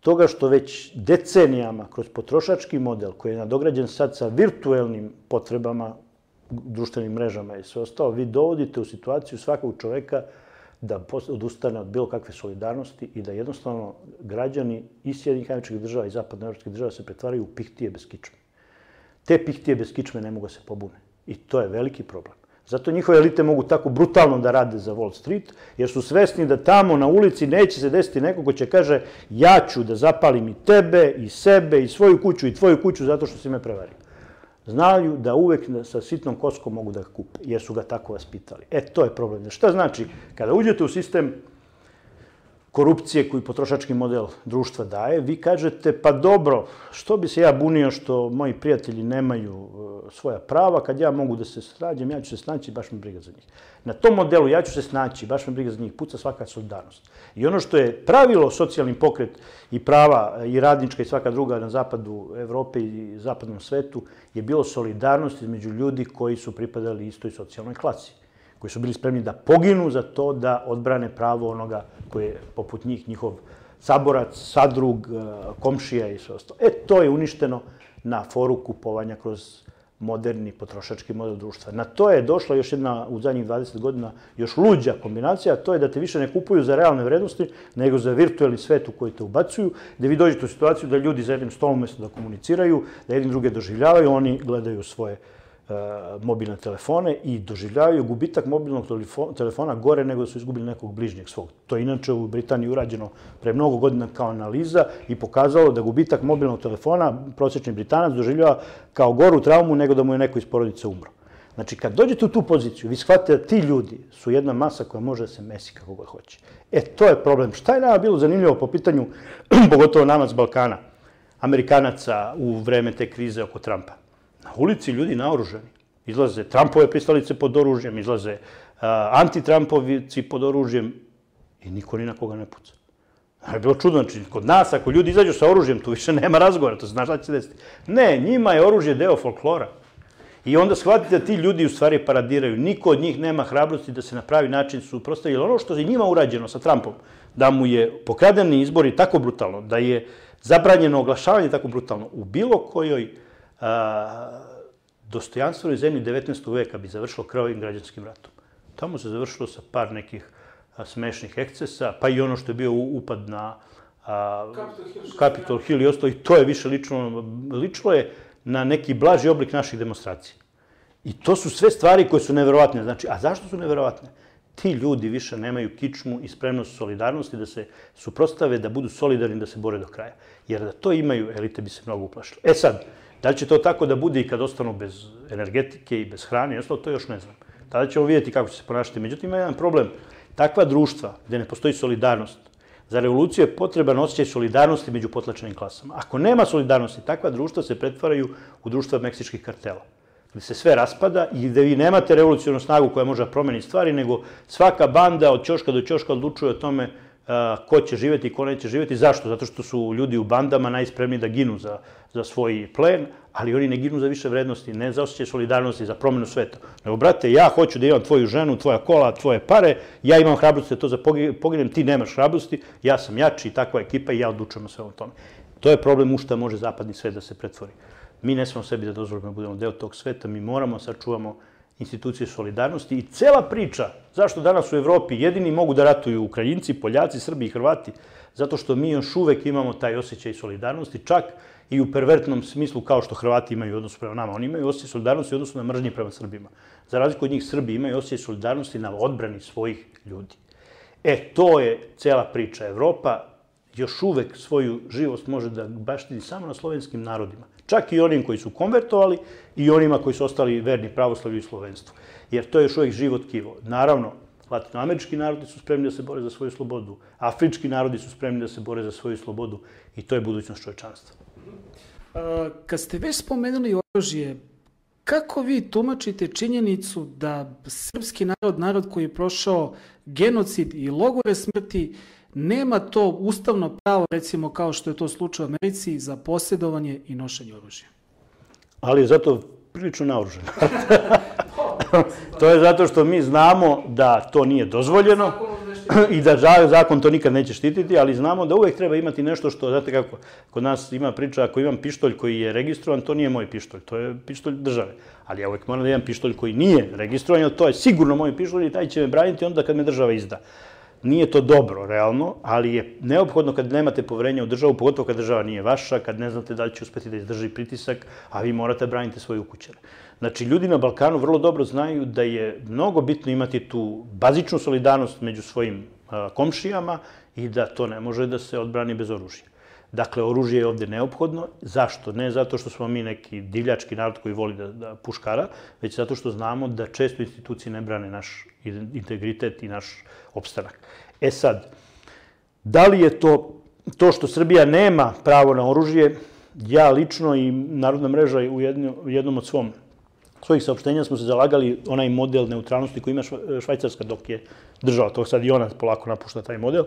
toga što već decenijama kroz potrošački model koji je nadograđen sad sa virtuelnim potrebama društvenim mrežama i sve ostalo, vi dovodite u situaciju svakog čoveka da odustane od bilo kakve solidarnosti i da jednostavno građani i Sjedinih američkih država i zapadnoevropskih država se pretvaraju u pihtije bez kičme. Te pihtije bez kičme ne mogu da se pobune. I to je veliki problem. Zato njihove elite mogu tako brutalno da rade za Wall Street, jer su svesni da tamo na ulici neće se desiti neko ko će kaže ja ću da zapalim i tebe, i sebe, i svoju kuću, i tvoju kuću zato što si me prevario. Znaju da uvek sa sitnom koskom mogu da kupe, jer su ga tako vaspitali. E, to je problem. Šta znači? Kada uđete u sistem korupcije koju potrošački model društva daje, vi kažete, pa dobro, što bi se ja bunio što moji prijatelji nemaju e, svoja prava, kad ja mogu da se srađem, ja ću se snaći, baš me briga za njih. Na tom modelu ja ću se snaći, baš me briga za njih, puca svaka solidarnost. I ono što je pravilo socijalni pokret i prava i radnička i svaka druga na zapadu Evrope i zapadnom svetu je bilo solidarnost između ljudi koji su pripadali istoj socijalnoj klasi koji su bili spremni da poginu za to da odbrane pravo onoga koji je poput njih njihov saborac, sadrug, e, komšija i sve ostalo. E, to je uništeno na foru kupovanja kroz moderni potrošački model društva. Na to je došla još jedna u zadnjih 20 godina još luđa kombinacija, to je da te više ne kupuju za realne vrednosti, nego za virtualni svet u koji te ubacuju, da vi dođete u situaciju da ljudi za jednim stolom mesto da komuniciraju, da jednim druge doživljavaju, oni gledaju svoje E, mobilne telefone i doživljavaju gubitak mobilnog telefona gore nego da su izgubili nekog bližnjeg svog. To je inače u Britaniji urađeno pre mnogo godina kao analiza i pokazalo da gubitak mobilnog telefona prosječni Britanac doživljava kao goru traumu nego da mu je neko iz porodice umro. Znači, kad dođete u tu poziciju, vi shvatite da ti ljudi su jedna masa koja može da se mesi kako god hoće. E, to je problem. Šta je nama bilo zanimljivo po pitanju, pogotovo nama Balkana, Amerikanaca u vreme te krize oko Trumpa? Ulici ljudi naoružani. Izlaze Trumpove pristalice pod oružjem, izlaze antitrampovici pod oružjem i niko ni na koga ne puca. je bilo čudno, znači, kod nas, ako ljudi izađu sa oružjem, tu više nema razgovora, to znaš šta će desiti. Ne, njima je oružje deo folklora. I onda shvatite da ti ljudi u stvari paradiraju. Niko od njih nema hrabrosti da se na pravi način suprostavi. Ono što je njima urađeno sa Trumpom, da mu je pokradeni izbori tako brutalno, da je zabranjeno oglašavanje tako brutalno, u bilo kojoj dostojanstvenoj zemlji 19. veka bi završilo krvavim građanskim ratom. Tamo se završilo sa par nekih smešnih ekscesa, pa i ono što je bio upad na a, Capitol Hill i ostalo, i to je više lično, lično je na neki blaži oblik naših demonstracija. I to su sve stvari koje su neverovatne. Znači, a zašto su neverovatne? Ti ljudi više nemaju kičmu i spremnost solidarnosti da se suprostave, da budu solidarni, da se bore do kraja. Jer da to imaju, elite bi se mnogo uplašile. E sad, Da će to tako da bude i kad ostanu bez energetike i bez hrane, ostalo, to još ne znam. Tada ćemo vidjeti kako će se ponašati. Međutim, ima jedan problem. Takva društva gde ne postoji solidarnost, za revoluciju je potreban osjećaj solidarnosti među potlačenim klasama. Ako nema solidarnosti, takva društva se pretvaraju u društva meksičkih kartela gde se sve raspada i gde vi nemate revolucijonu snagu koja može promeni stvari, nego svaka banda od ćoška do ćoška odlučuje o tome ko će živeti i ko neće živeti. Zašto? Zato što su ljudi u bandama najspremniji da ginu za, za svoj plen, ali oni ne ginu za više vrednosti, ne za osjećaj solidarnosti, za promenu sveta. Nego, brate, ja hoću da imam tvoju ženu, tvoja kola, tvoje pare, ja imam hrabrosti da to poginem, ti nemaš hrabrosti, ja sam jači i takva ekipa i ja odlučujem o svemu tome. To je problem u šta može zapadni svet da se pretvori. Mi ne smemo sebi da dozvolimo da budemo deo tog sveta, mi moramo sačuvamo institucije solidarnosti i cela priča zašto danas u Evropi jedini mogu da ratuju Ukrajinci, Poljaci, Srbi i Hrvati, zato što mi još uvek imamo taj osjećaj solidarnosti, čak i u pervertnom smislu kao što Hrvati imaju odnos prema nama. Oni imaju osjećaj solidarnosti u odnosu na mržnje prema Srbima. Za razliku od njih, Srbi imaju osjećaj solidarnosti na odbrani svojih ljudi. E, to je cela priča. Evropa još uvek svoju živost može da baštini samo na slovenskim narodima. Čak i onim koji su konvertovali i onima koji su ostali verni pravoslavlju i slovenstvu. Jer to je još uvek život kivo. Naravno, latinoamerički narodi su spremni da se bore za svoju slobodu, afrički narodi su spremni da se bore za svoju slobodu i to je budućnost čovečanstva. Kad ste već spomenuli oružje, kako vi tumačite činjenicu da srpski narod, narod koji je prošao genocid i logore smrti, nema to ustavno pravo, recimo kao što je to slučaj u Americi, za posjedovanje i nošenje oružja. Ali je zato prilično naoruženo. to je zato što mi znamo da to nije dozvoljeno i da zakon to nikad neće štititi, ali znamo da uvek treba imati nešto što, znate kako, kod nas ima priča, ako imam pištolj koji je registrovan, to nije moj pištolj, to je pištolj države. Ali ja uvek moram da imam pištolj koji nije registrovan, jer to je sigurno moj pištolj i taj će me braniti onda kad me država izda. nije to dobro, realno, ali je neophodno kad nemate poverenja u državu, pogotovo kad država nije vaša, kad ne znate da li će uspeti da izdrži pritisak, a vi morate da braniti svoje ukućane. Znači, ljudi na Balkanu vrlo dobro znaju da je mnogo bitno imati tu bazičnu solidarnost među svojim komšijama i da to ne može da se odbrani bez oružja. Dakle, oružje je ovde neophodno. Zašto? Ne zato što smo mi neki divljački narod koji voli da, da puškara, već zato što znamo da često institucije ne brane naš integritet i naš opstanak. E sad, da li je to to što Srbija nema pravo na oružje, ja lično i Narodna mreža u jednom, od svom svojih saopštenja smo se zalagali onaj model neutralnosti koji ima Švajcarska dok je država, to sad i ona polako napušta taj model,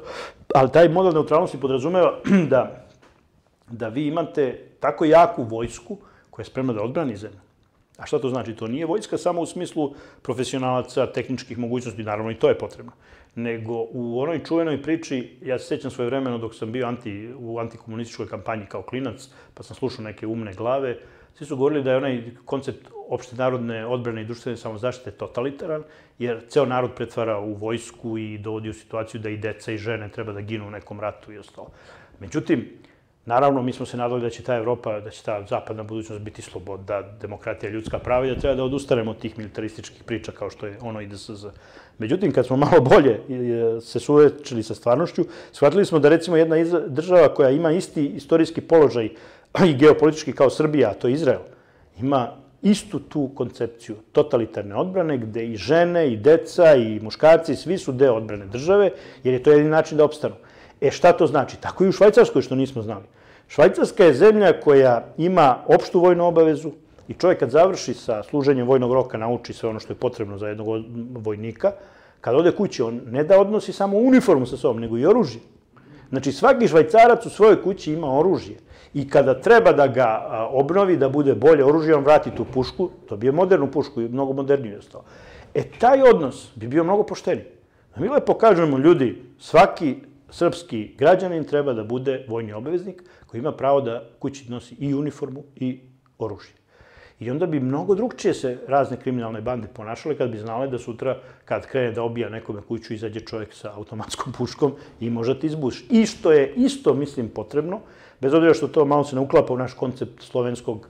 ali taj model neutralnosti podrazumeva da, da vi imate tako jaku vojsku koja je spremna da odbrani zemlju. A šta to znači? To nije vojska samo u smislu profesionalaca, tehničkih mogućnosti, naravno i to je potrebno. Nego u onoj čuvenoj priči, ja se sećam svoje vremeno dok sam bio anti, u antikomunističkoj kampanji kao klinac, pa sam slušao neke umne glave, svi su govorili da je onaj koncept opšte narodne odbrane i društvene samozaštite totalitaran, jer ceo narod pretvara u vojsku i dovodi u situaciju da i deca i žene treba da ginu u nekom ratu i ostalo. Međutim, naravno, mi smo se nadali da će ta Evropa, da će ta zapadna budućnost biti sloboda, demokratija, ljudska prava i da treba da odustanemo od tih militarističkih priča kao što je ono IDSZ. Međutim, kad smo malo bolje se suvećili sa stvarnošću, shvatili smo da recimo jedna država koja ima isti istorijski položaj i geopolitički kao Srbija, a to je Izrael, ima istu tu koncepciju totalitarne odbrane, gde i žene, i deca, i muškarci, svi su deo odbrane države, jer je to jedini način da opstanu. E šta to znači? Tako i u Švajcarskoj, što nismo znali. Švajcarska je zemlja koja ima opštu vojnu obavezu i čovjek kad završi sa služenjem vojnog roka, nauči sve ono što je potrebno za jednog vojnika, kad ode kući, on ne da odnosi samo uniformu sa sobom, nego i oružje. Znači, svaki švajcarac u svojoj kući ima oružje. I kada treba da ga obnovi, da bude bolje oružje, on vrati tu pušku, to bi je modernu pušku i mnogo moderniju je stao. E, taj odnos bi bio mnogo pošteniji. Mi lepo kažemo, ljudi, svaki srpski građanin treba da bude vojni obaveznik koji ima pravo da kući nosi i uniformu i oružje. I onda bi mnogo drugčije se razne kriminalne bande ponašale kad bi znale da sutra, kad krene da obija nekome kuću, izađe čovjek sa automatskom puškom i može da izbuši. I što je isto, mislim, potrebno, bez obzira što to malo se ne uklapa u naš koncept slovenskog,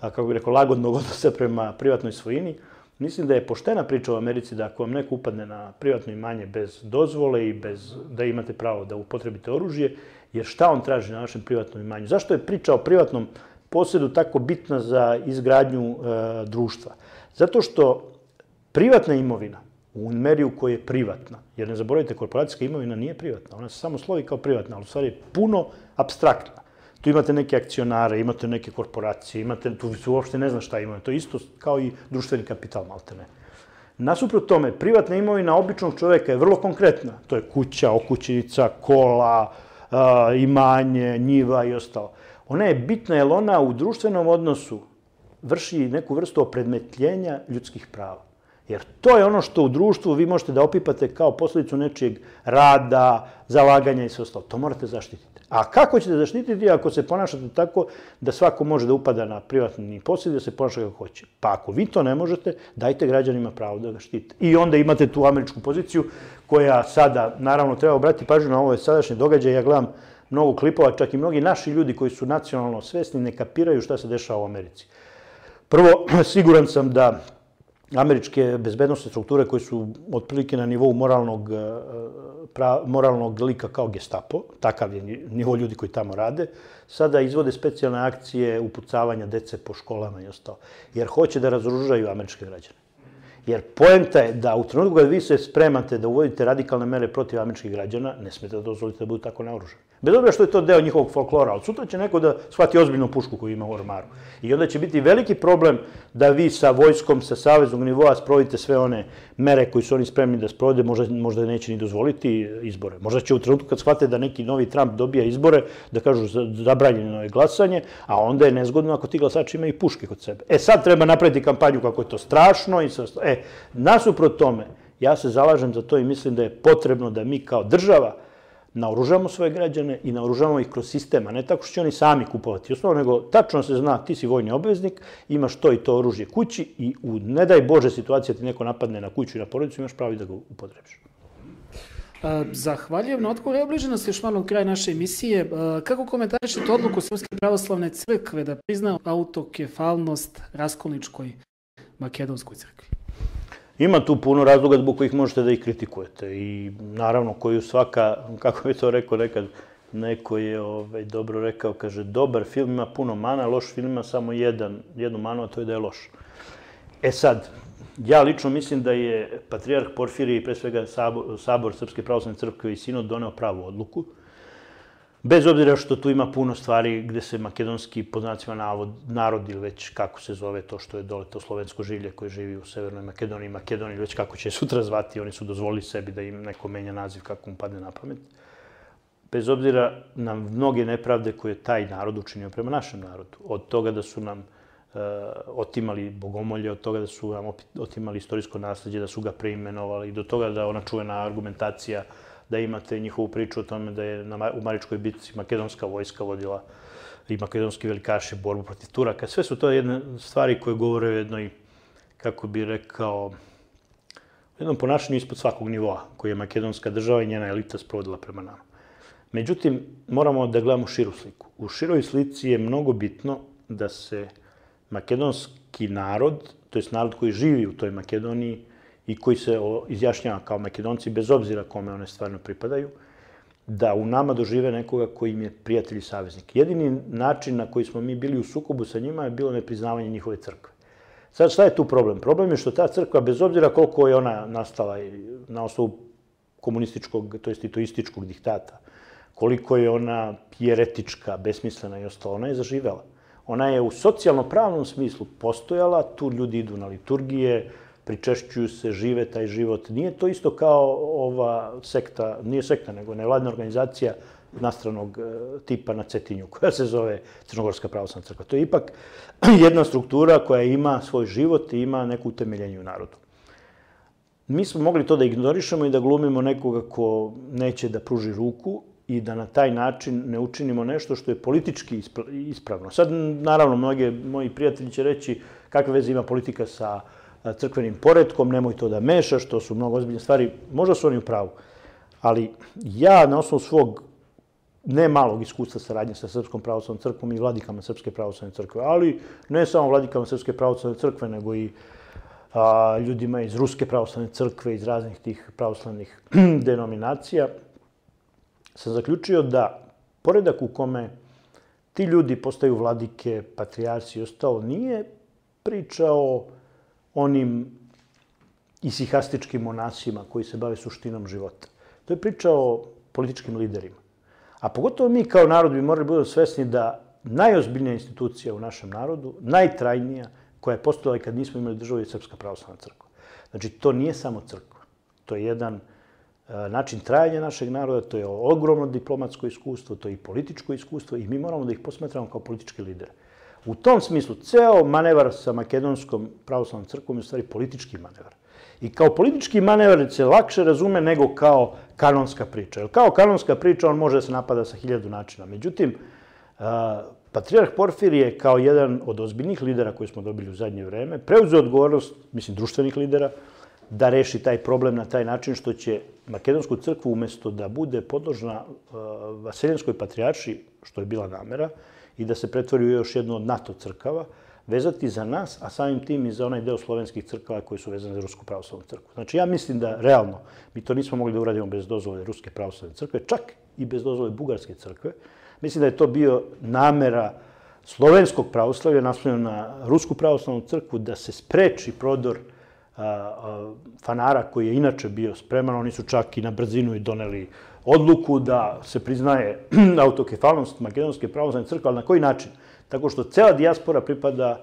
kako bih rekao, lagodnog odnosa prema privatnoj svojini, mislim da je poštena priča u Americi da ako vam neko upadne na privatno imanje bez dozvole i bez da imate pravo da upotrebite oružje, jer šta on traži na našem privatnom imanju? Zašto je priča o privatnom posjedu tako bitna za izgradnju e, društva? Zato što privatna imovina u meri u kojoj je privatna, jer ne zaboravite, korporacijska imovina nije privatna, ona se samo slovi kao privatna, ali u stvari je puno abstraktna. Tu imate neke akcionare, imate neke korporacije, imate, tu se uopšte ne zna šta imaju. To je isto kao i društveni kapital, malte ne. Nasuprot tome, privatna imovina običnog čoveka je vrlo konkretna. To je kuća, okućenica, kola, imanje, njiva i ostalo. Ona je bitna jer ona u društvenom odnosu vrši neku vrstu opredmetljenja ljudskih prava. Jer to je ono što u društvu vi možete da opipate kao posledicu nečijeg rada, zalaganja i sve ostalo. To morate zaštititi. A kako ćete zaštititi ako se ponašate tako da svako može da upada na privatni posjed da se ponaša kako hoće? Pa ako vi to ne možete, dajte građanima pravo da ga štite. I onda imate tu američku poziciju koja sada, naravno, treba obratiti pažnju na ovo sadašnje događaje. Ja gledam mnogo klipova, čak i mnogi naši ljudi koji su nacionalno svesni ne kapiraju šta se dešava u Americi. Prvo, siguran sam da američke bezbednostne strukture koje su otprilike na nivou moralnog, e, pra, moralnog lika kao gestapo, takav je nivo ljudi koji tamo rade, sada izvode specijalne akcije upucavanja dece po školama i ostalo, jer hoće da razoružaju američke građane. Jer poenta je da u trenutku kad vi se spremate da uvodite radikalne mere protiv američkih građana, ne smete da dozvolite da budu tako naoružani. Bez obzira što je to deo njihovog folklora, ali sutra će neko da shvati ozbiljnu pušku koju ima u ormaru. I onda će biti veliki problem da vi sa vojskom, sa saveznog nivoa sprovodite sve one mere koji su oni spremni da sprovode, možda, možda neće ni dozvoliti izbore. Možda će u trenutku kad shvate da neki novi Trump dobija izbore, da kažu zabranjeno je glasanje, a onda je nezgodno ako ti glasači imaju puške kod sebe. E sad treba napraviti kampanju kako je to strašno i sa... E, nasuprot tome, ja se zalažem za to i mislim da je potrebno da mi kao država naoružamo svoje građane i naoružamo ih kroz sistem, a ne tako što će oni sami kupovati osnovu, nego tačno se zna ti si vojni obveznik, imaš to i to oružje kući i u ne daj Bože situacija ti neko napadne na kuću i na porodicu, imaš pravo da ga upotrebiš. Zahvaljujem na odgovor. Bliže nas još malo kraj naše emisije. Kako komentarišete odluku Srpske pravoslavne crkve da prizna autokefalnost Raskolničkoj makedonskoj crkvi? Ima tu puno razloga zbog kojih možete da ih kritikujete i naravno koju svaka, kako bi to rekao nekad, neko je ovaj, dobro rekao, kaže, dobar film ima puno mana, loš film ima samo jedan, jednu manu, a to je da je loš. E sad, ja lično mislim da je Patrijarh i pre svega Sabor, Sabor Srpske pravoslavne crkve i Sinod doneo pravu odluku. Bez obzira što tu ima puno stvari gde se makedonski, pod znacima navod, narod ili već kako se zove to što je dole, to slovensko življe koje živi u Severnoj Makedoniji, Makedoniji, već kako će sutra zvati, oni su dozvolili sebi da im neko menja naziv kako mu padne na pamet. Bez obzira na mnoge nepravde koje je taj narod učinio prema našem narodu. Od toga da su nam uh, otimali bogomolje, od toga da su nam otimali istorijsko nasledđe, da su ga preimenovali, do toga da ona čuvena argumentacija uh, da imate njihovu priču o tome da je na, u Maričkoj bitci makedonska vojska vodila i makedonski velikaši borbu protiv Turaka. Sve su to jedne stvari koje govore o jednoj, kako bi rekao, jednom ponašanju ispod svakog nivoa koji je makedonska država i njena elita sprovodila prema nama. Međutim, moramo da gledamo širu sliku. U široj slici je mnogo bitno da se makedonski narod, to je narod koji živi u toj Makedoniji, i koji se izjašnjava kao makedonci, bez obzira kome one stvarno pripadaju, da u nama dožive nekoga koji im je prijatelj i saveznik. Jedini način na koji smo mi bili u sukobu sa njima je bilo nepriznavanje njihove crkve. Sad šta je tu problem? Problem je što ta crkva, bez obzira koliko je ona nastala na osnovu komunističkog, to jest itoističkog diktata, koliko je ona jeretička, besmislena i ostala, ona je zaživela. Ona je u socijalno-pravnom smislu postojala, tu ljudi idu na liturgije, pričešćuju se, žive taj život. Nije to isto kao ova sekta, nije sekta, nego nevladna organizacija nastranog e, tipa na Cetinju, koja se zove Crnogorska pravoslavna crkva. To je ipak jedna struktura koja ima svoj život i ima neku utemeljenje u narodu. Mi smo mogli to da ignorišemo i da glumimo nekoga ko neće da pruži ruku i da na taj način ne učinimo nešto što je politički ispravno. Sad, naravno, mnoge moji prijatelji će reći kakve veze ima politika sa uh, crkvenim poredkom, nemoj to da mešaš, to su mnogo ozbiljne stvari. Možda su oni u pravu, ali ja na osnovu svog ne malog iskustva saradnje sa Srpskom pravoslavnom crkvom i vladikama Srpske pravoslavne crkve, ali ne samo vladikama Srpske pravoslavne crkve, nego i a, ljudima iz Ruske pravoslavne crkve, iz raznih tih pravoslavnih denominacija, sam zaključio da poredak u kome ti ljudi postaju vladike, patrijarci i ostalo, nije pričao onim isihastičkim monasima koji se bave suštinom života. To je priča o političkim liderima. A pogotovo mi kao narod bi morali budemo svesni da najozbiljnija institucija u našem narodu, najtrajnija, koja je postojala i kad nismo imali državu, je Srpska pravoslavna crkva. Znači, to nije samo crkva. To je jedan e, način trajanja našeg naroda, to je ogromno diplomatsko iskustvo, to je i političko iskustvo i mi moramo da ih posmetramo kao politički lidere. U tom smislu, ceo manevar sa Makedonskom pravoslavnom crkvom je u stvari politički manevar. I kao politički manevar se lakše razume nego kao kanonska priča. Jer kao kanonska priča on može da se napada sa hiljadu načina. Međutim, Patrijarh Porfirije kao jedan od ozbiljnih lidera koji smo dobili u zadnje vreme, preuzeo odgovornost, mislim, društvenih lidera, da reši taj problem na taj način što će Makedonsku crkvu umesto da bude podložna Vaseljenskoj patrijarši, što je bila namera, i da se pretvori u još jednu od NATO crkava, vezati za nas, a samim tim i za onaj deo slovenskih crkava koji su vezane za Rusku pravoslavnu crkvu. Znači, ja mislim da, realno, mi to nismo mogli da uradimo bez dozvole Ruske pravoslavne crkve, čak i bez dozvole Bugarske crkve. Mislim da je to bio namera slovenskog pravoslavlja, naslovljena na Rusku pravoslavnu crkvu, da se spreči prodor fanara koji je inače bio spreman. Oni su čak i na brzinu i doneli odluku da se priznaje autokefalnost Makedonske pravoslavne crkve, ali na koji način? Tako što cela dijaspora pripada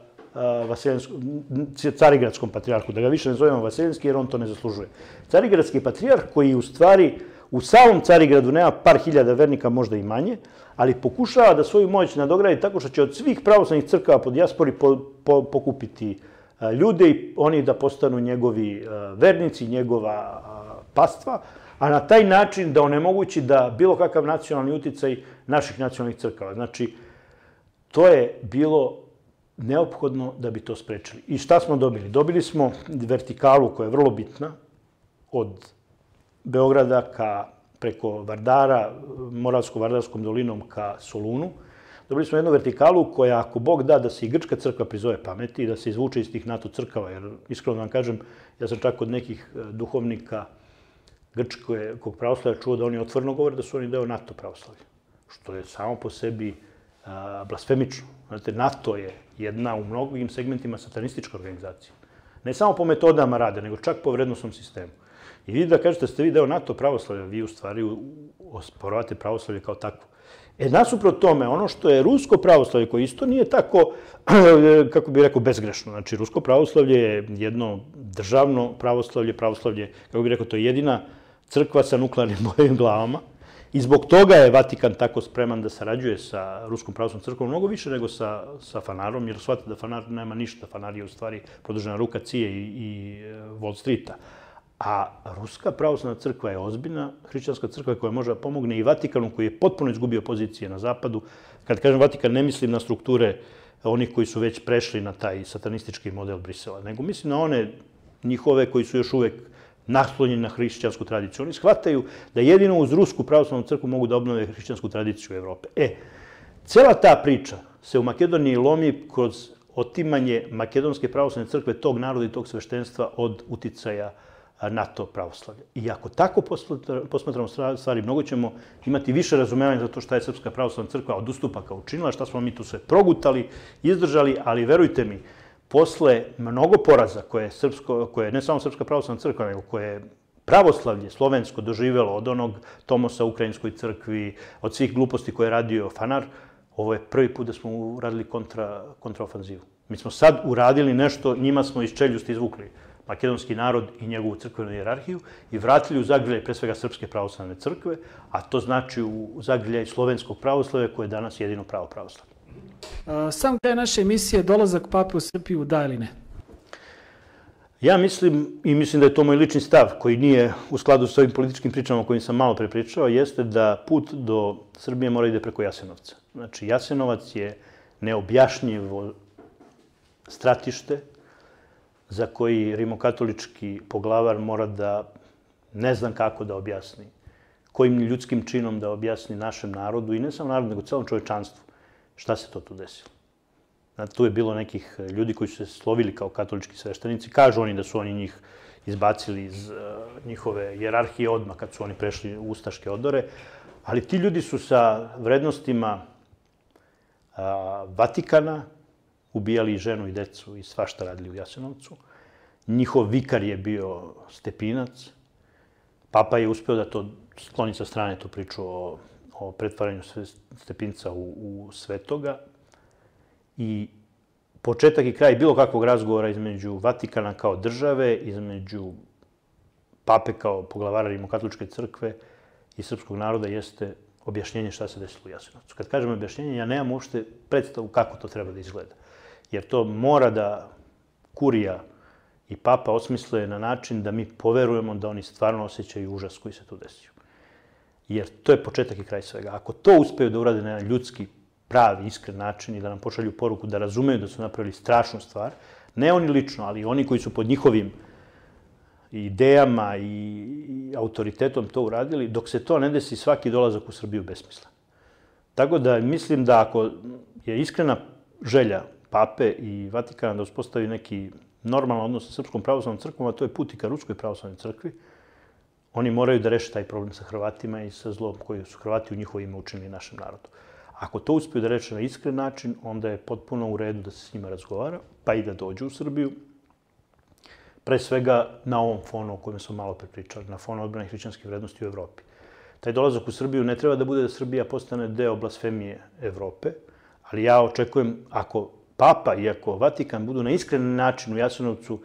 Carigradskom patrijarhu, da ga više ne zovemo Vaseljenski jer on to ne zaslužuje. Carigradski patrijarh koji u stvari u samom Carigradu nema par hiljada vernika, možda i manje, ali pokušava da svoju moć nadogradi tako što će od svih pravoslavnih crkava po dijaspori po, po, pokupiti ljude i oni da postanu njegovi vernici, njegova pastva, a na taj način da onemogući da bilo kakav nacionalni uticaj naših nacionalnih crkava. Znači, to je bilo neophodno da bi to sprečili. I šta smo dobili? Dobili smo vertikalu koja je vrlo bitna od Beograda ka preko Vardara, Moravsko-Vardarskom dolinom ka Solunu. Dobili smo jednu vertikalu koja, ako Bog da, da se i Grčka crkva prizove pameti i da se izvuče iz tih NATO crkava, jer iskreno vam kažem, ja sam čak od nekih e, duhovnika grčkog pravoslavlja čuo da oni otvorno govore da su oni deo NATO pravoslavlja, što je samo po sebi a, blasfemično. Znate, NATO je jedna u mnogim segmentima satanistička organizacija. Ne samo po metodama rade, nego čak po vrednostnom sistemu. I vi da kažete da ste vi deo NATO pravoslavlja, vi u stvari osporavate pravoslavlje kao takvo. E, nasuprot tome, ono što je rusko pravoslavlje, koje isto nije tako, kako bih rekao, bezgrešno. Znači, rusko pravoslavlje je jedno državno pravoslavlje, pravoslavlje, kako bih rekao, to je jedina crkva sa nuklearnim bojevim glavama. I zbog toga je Vatikan tako spreman da sarađuje sa Ruskom pravoslavnom crkvom mnogo više nego sa, sa Fanarom, jer shvata da Fanar nema ništa. Fanar je u stvari produžena ruka Cije i, i e, Wall Streeta. A Ruska pravoslavna crkva je ozbiljna hrišćanska crkva koja može da pomogne i Vatikanu koji je potpuno izgubio pozicije na zapadu. Kad kažem Vatikan, ne mislim na strukture onih koji su već prešli na taj satanistički model Brisela, nego mislim na one njihove koji su još uvek naslonjeni na hrišćansku tradiciju. Oni shvataju da jedino uz Rusku pravoslavnu crkvu mogu da obnove hrišćansku tradiciju Evrope. E, cela ta priča se u Makedoniji lomi kroz otimanje Makedonske pravoslavne crkve, tog naroda i tog sveštenstva od uticaja NATO pravoslavlja. I ako tako posmatramo stvari, mnogo ćemo imati više razumevanja za to šta je Srpska pravoslavna crkva od ustupaka učinila, šta smo mi tu sve progutali, izdržali, ali verujte mi, posle mnogo poraza koje je, srpsko, koje je ne samo Srpska pravoslavna crkva, nego koje je pravoslavlje slovensko doživelo od onog Tomosa u Ukrajinskoj crkvi, od svih gluposti koje je radio Fanar, ovo je prvi put da smo uradili kontra, kontraofanzivu. Mi smo sad uradili nešto, njima smo iz čeljusti izvukli makedonski narod i njegovu crkvenu jerarhiju i vratili u zagrljaj pre svega Srpske pravoslavne crkve, a to znači u zagrljaj slovenskog pravoslavlja koje je danas jedino pravo pravoslavlje. Sam kraj naše emisije dolazak pape u Srbiju da ili ne? Ja mislim, i mislim da je to moj lični stav, koji nije u skladu s ovim političkim pričama o kojim sam malo prepričao, jeste da put do Srbije mora ide preko Jasenovca. Znači, Jasenovac je neobjašnjivo stratište za koji rimokatolički poglavar mora da ne znam kako da objasni, kojim ljudskim činom da objasni našem narodu i ne samo narodu, nego celom čovečanstvu šta se to tu desilo. Znate, tu je bilo nekih ljudi koji su se slovili kao katolički sveštenici. Kažu oni da su oni njih izbacili iz uh, njihove jerarhije odmah kad su oni prešli u ustaške odore. Ali ti ljudi su sa vrednostima uh, Vatikana, ubijali ženu i decu i svašta radili u Jasenovcu. Njihov vikar je bio Stepinac. Papa je uspeo da to skloni sa strane tu priču o, o pretvaranju Stepinca u, u svetoga. I početak i kraj bilo kakvog razgovora između Vatikana kao države, između pape kao poglavara Rimokatoličke crkve i srpskog naroda jeste objašnjenje šta se desilo u Jasenovcu. Kad kažem objašnjenje, ja nemam uopšte predstavu kako to treba da izgleda jer to mora da kurija i papa osmisle na način da mi poverujemo da oni stvarno osjećaju užas koji se tu desio. Jer to je početak i kraj svega. Ako to uspeju da urade na jedan ljudski, pravi, iskren način i da nam pošalju poruku da razumeju da su napravili strašnu stvar, ne oni lično, ali oni koji su pod njihovim idejama i autoritetom to uradili, dok se to ne desi, svaki dolazak u Srbiju besmisla. Tako da mislim da ako je iskrena želja pape i Vatikana da uspostavi neki normalan odnos sa Srpskom pravoslavnom crkvom, a to je put i ka Ruskoj pravoslavnoj crkvi, oni moraju da reše taj problem sa Hrvatima i sa zlom koji su Hrvati u njihovo ime učinili našem narodu. Ako to uspiju da reče na iskren način, onda je potpuno u redu da se s njima razgovara, pa i da dođu u Srbiju. Pre svega na ovom fonu o kojem smo malo prepričali, na fonu odbrane hrišćanskih vrednosti u Evropi. Taj dolazak u Srbiju ne treba da bude da Srbija postane deo blasfemije Evrope, ali ja očekujem, ako Papa, iako Vatikan budu na iskren način u Jasenovcu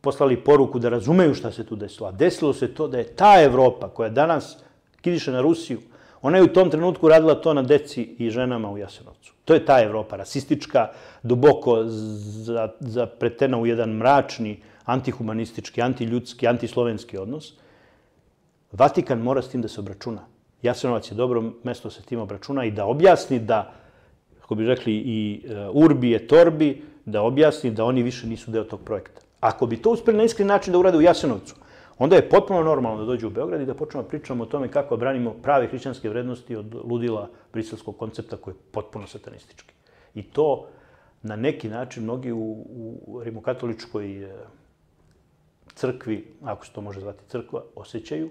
poslali poruku da razumeju šta se tu desilo. A desilo se to da je ta Evropa koja danas kidiše na Rusiju, ona je u tom trenutku radila to na deci i ženama u Jasenovcu. To je ta Evropa, rasistička, duboko zapretena u jedan mračni, antihumanistički, antiljudski, antislovenski odnos. Vatikan mora s tim da se obračuna. Jasenovac je dobro mesto da se tim obračuna i da objasni da kako bi rekli, i e, Urbi je Torbi, da objasni da oni više nisu deo tog projekta. Ako bi to uspeli na iskren način da urade u Jasenovcu, onda je potpuno normalno da dođu u Beograd i da počnemo da pričamo o tome kako branimo prave hrišćanske vrednosti od ludila briselskog koncepta koji je potpuno satanistički. I to na neki način mnogi u, u rimokatoličkoj e, crkvi, ako se to može zvati crkva, osjećaju.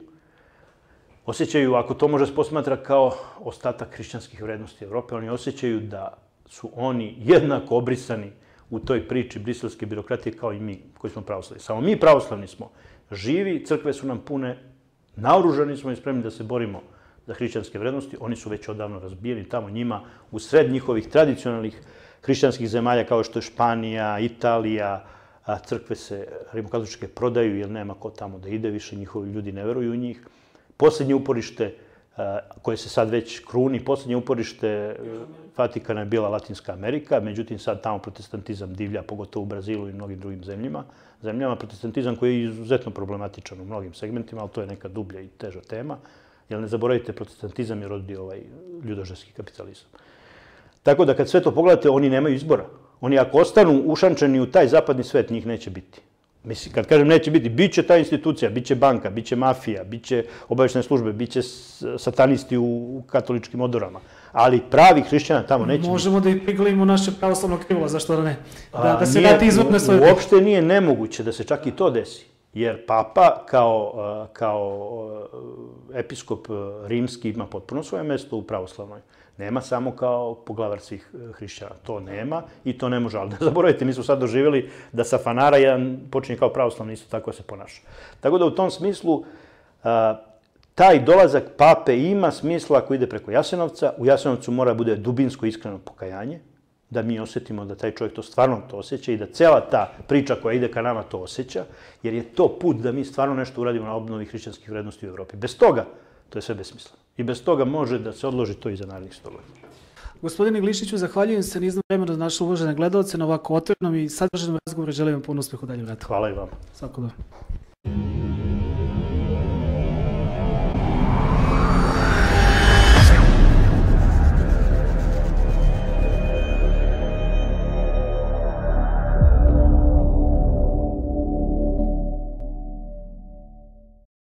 Osjećaju, ako to može se posmatra kao ostatak hrišćanskih vrednosti Evrope, oni osjećaju da su oni jednako obrisani u toj priči briselske birokratije kao i mi koji smo pravoslavni. Samo mi pravoslavni smo živi, crkve su nam pune, naoružani smo i spremni da se borimo za hrišćanske vrednosti, oni su već odavno razbijeni tamo njima u sred njihovih tradicionalnih hrišćanskih zemalja kao što je Španija, Italija, a crkve se rimokatoličke prodaju jer nema ko tamo da ide, više njihovi ljudi ne veruju u njih. Poslednje uporište koje se sad već kruni, poslednje uporište Vatikana je bila Latinska Amerika, međutim sad tamo protestantizam divlja, pogotovo u Brazilu i mnogim drugim zemljama. Zemljama protestantizam koji je izuzetno problematičan u mnogim segmentima, ali to je neka dublja i teža tema. Jer ne zaboravite, protestantizam je rodio ovaj ljudožarski kapitalizam. Tako da kad sve to pogledate, oni nemaju izbora. Oni ako ostanu ušančeni u taj zapadni svet, njih neće biti. Mislim, kad kažem neće biti, bit će ta institucija, bit će banka, bit će mafija, bit će obaveštene službe, bit će satanisti u katoličkim odorama. Ali pravi hrišćana tamo neće Možemo biti. da i piglimo naše pravoslavno krivolo, zašto da ne? Da, da se vrati izvorne svoje... Uopšte nije nemoguće da se čak i to desi. Jer papa kao, kao episkop rimski ima potpuno svoje mesto u pravoslavnoj. Nema samo kao poglavar svih e, hrišćana. To nema i to ne može. Ali da zaboravite, mi smo sad doživjeli da sa fanara jedan počinje kao pravoslavni isto tako se ponaša. Tako da u tom smislu taj dolazak pape ima smisla ako ide preko Jasenovca. U Jasenovcu mora bude dubinsko iskreno pokajanje, da mi osetimo da taj čovjek to stvarno to osjeća i da cela ta priča koja ide ka nama to osjeća, jer je to put da mi stvarno nešto uradimo na obnovi hrišćanskih vrednosti u Evropi. Bez toga, to je sve besmisleno. I bez toga može da se odloži to i za narednih 100 godina. Gospodine Glišiću, zahvaljujem se nizno vremena za naše uvažene gledalce na ovako otvornom i sadržanom razgovoru. Želim vam puno uspehu dalje ratu. Hvala i vam. Svako dobro.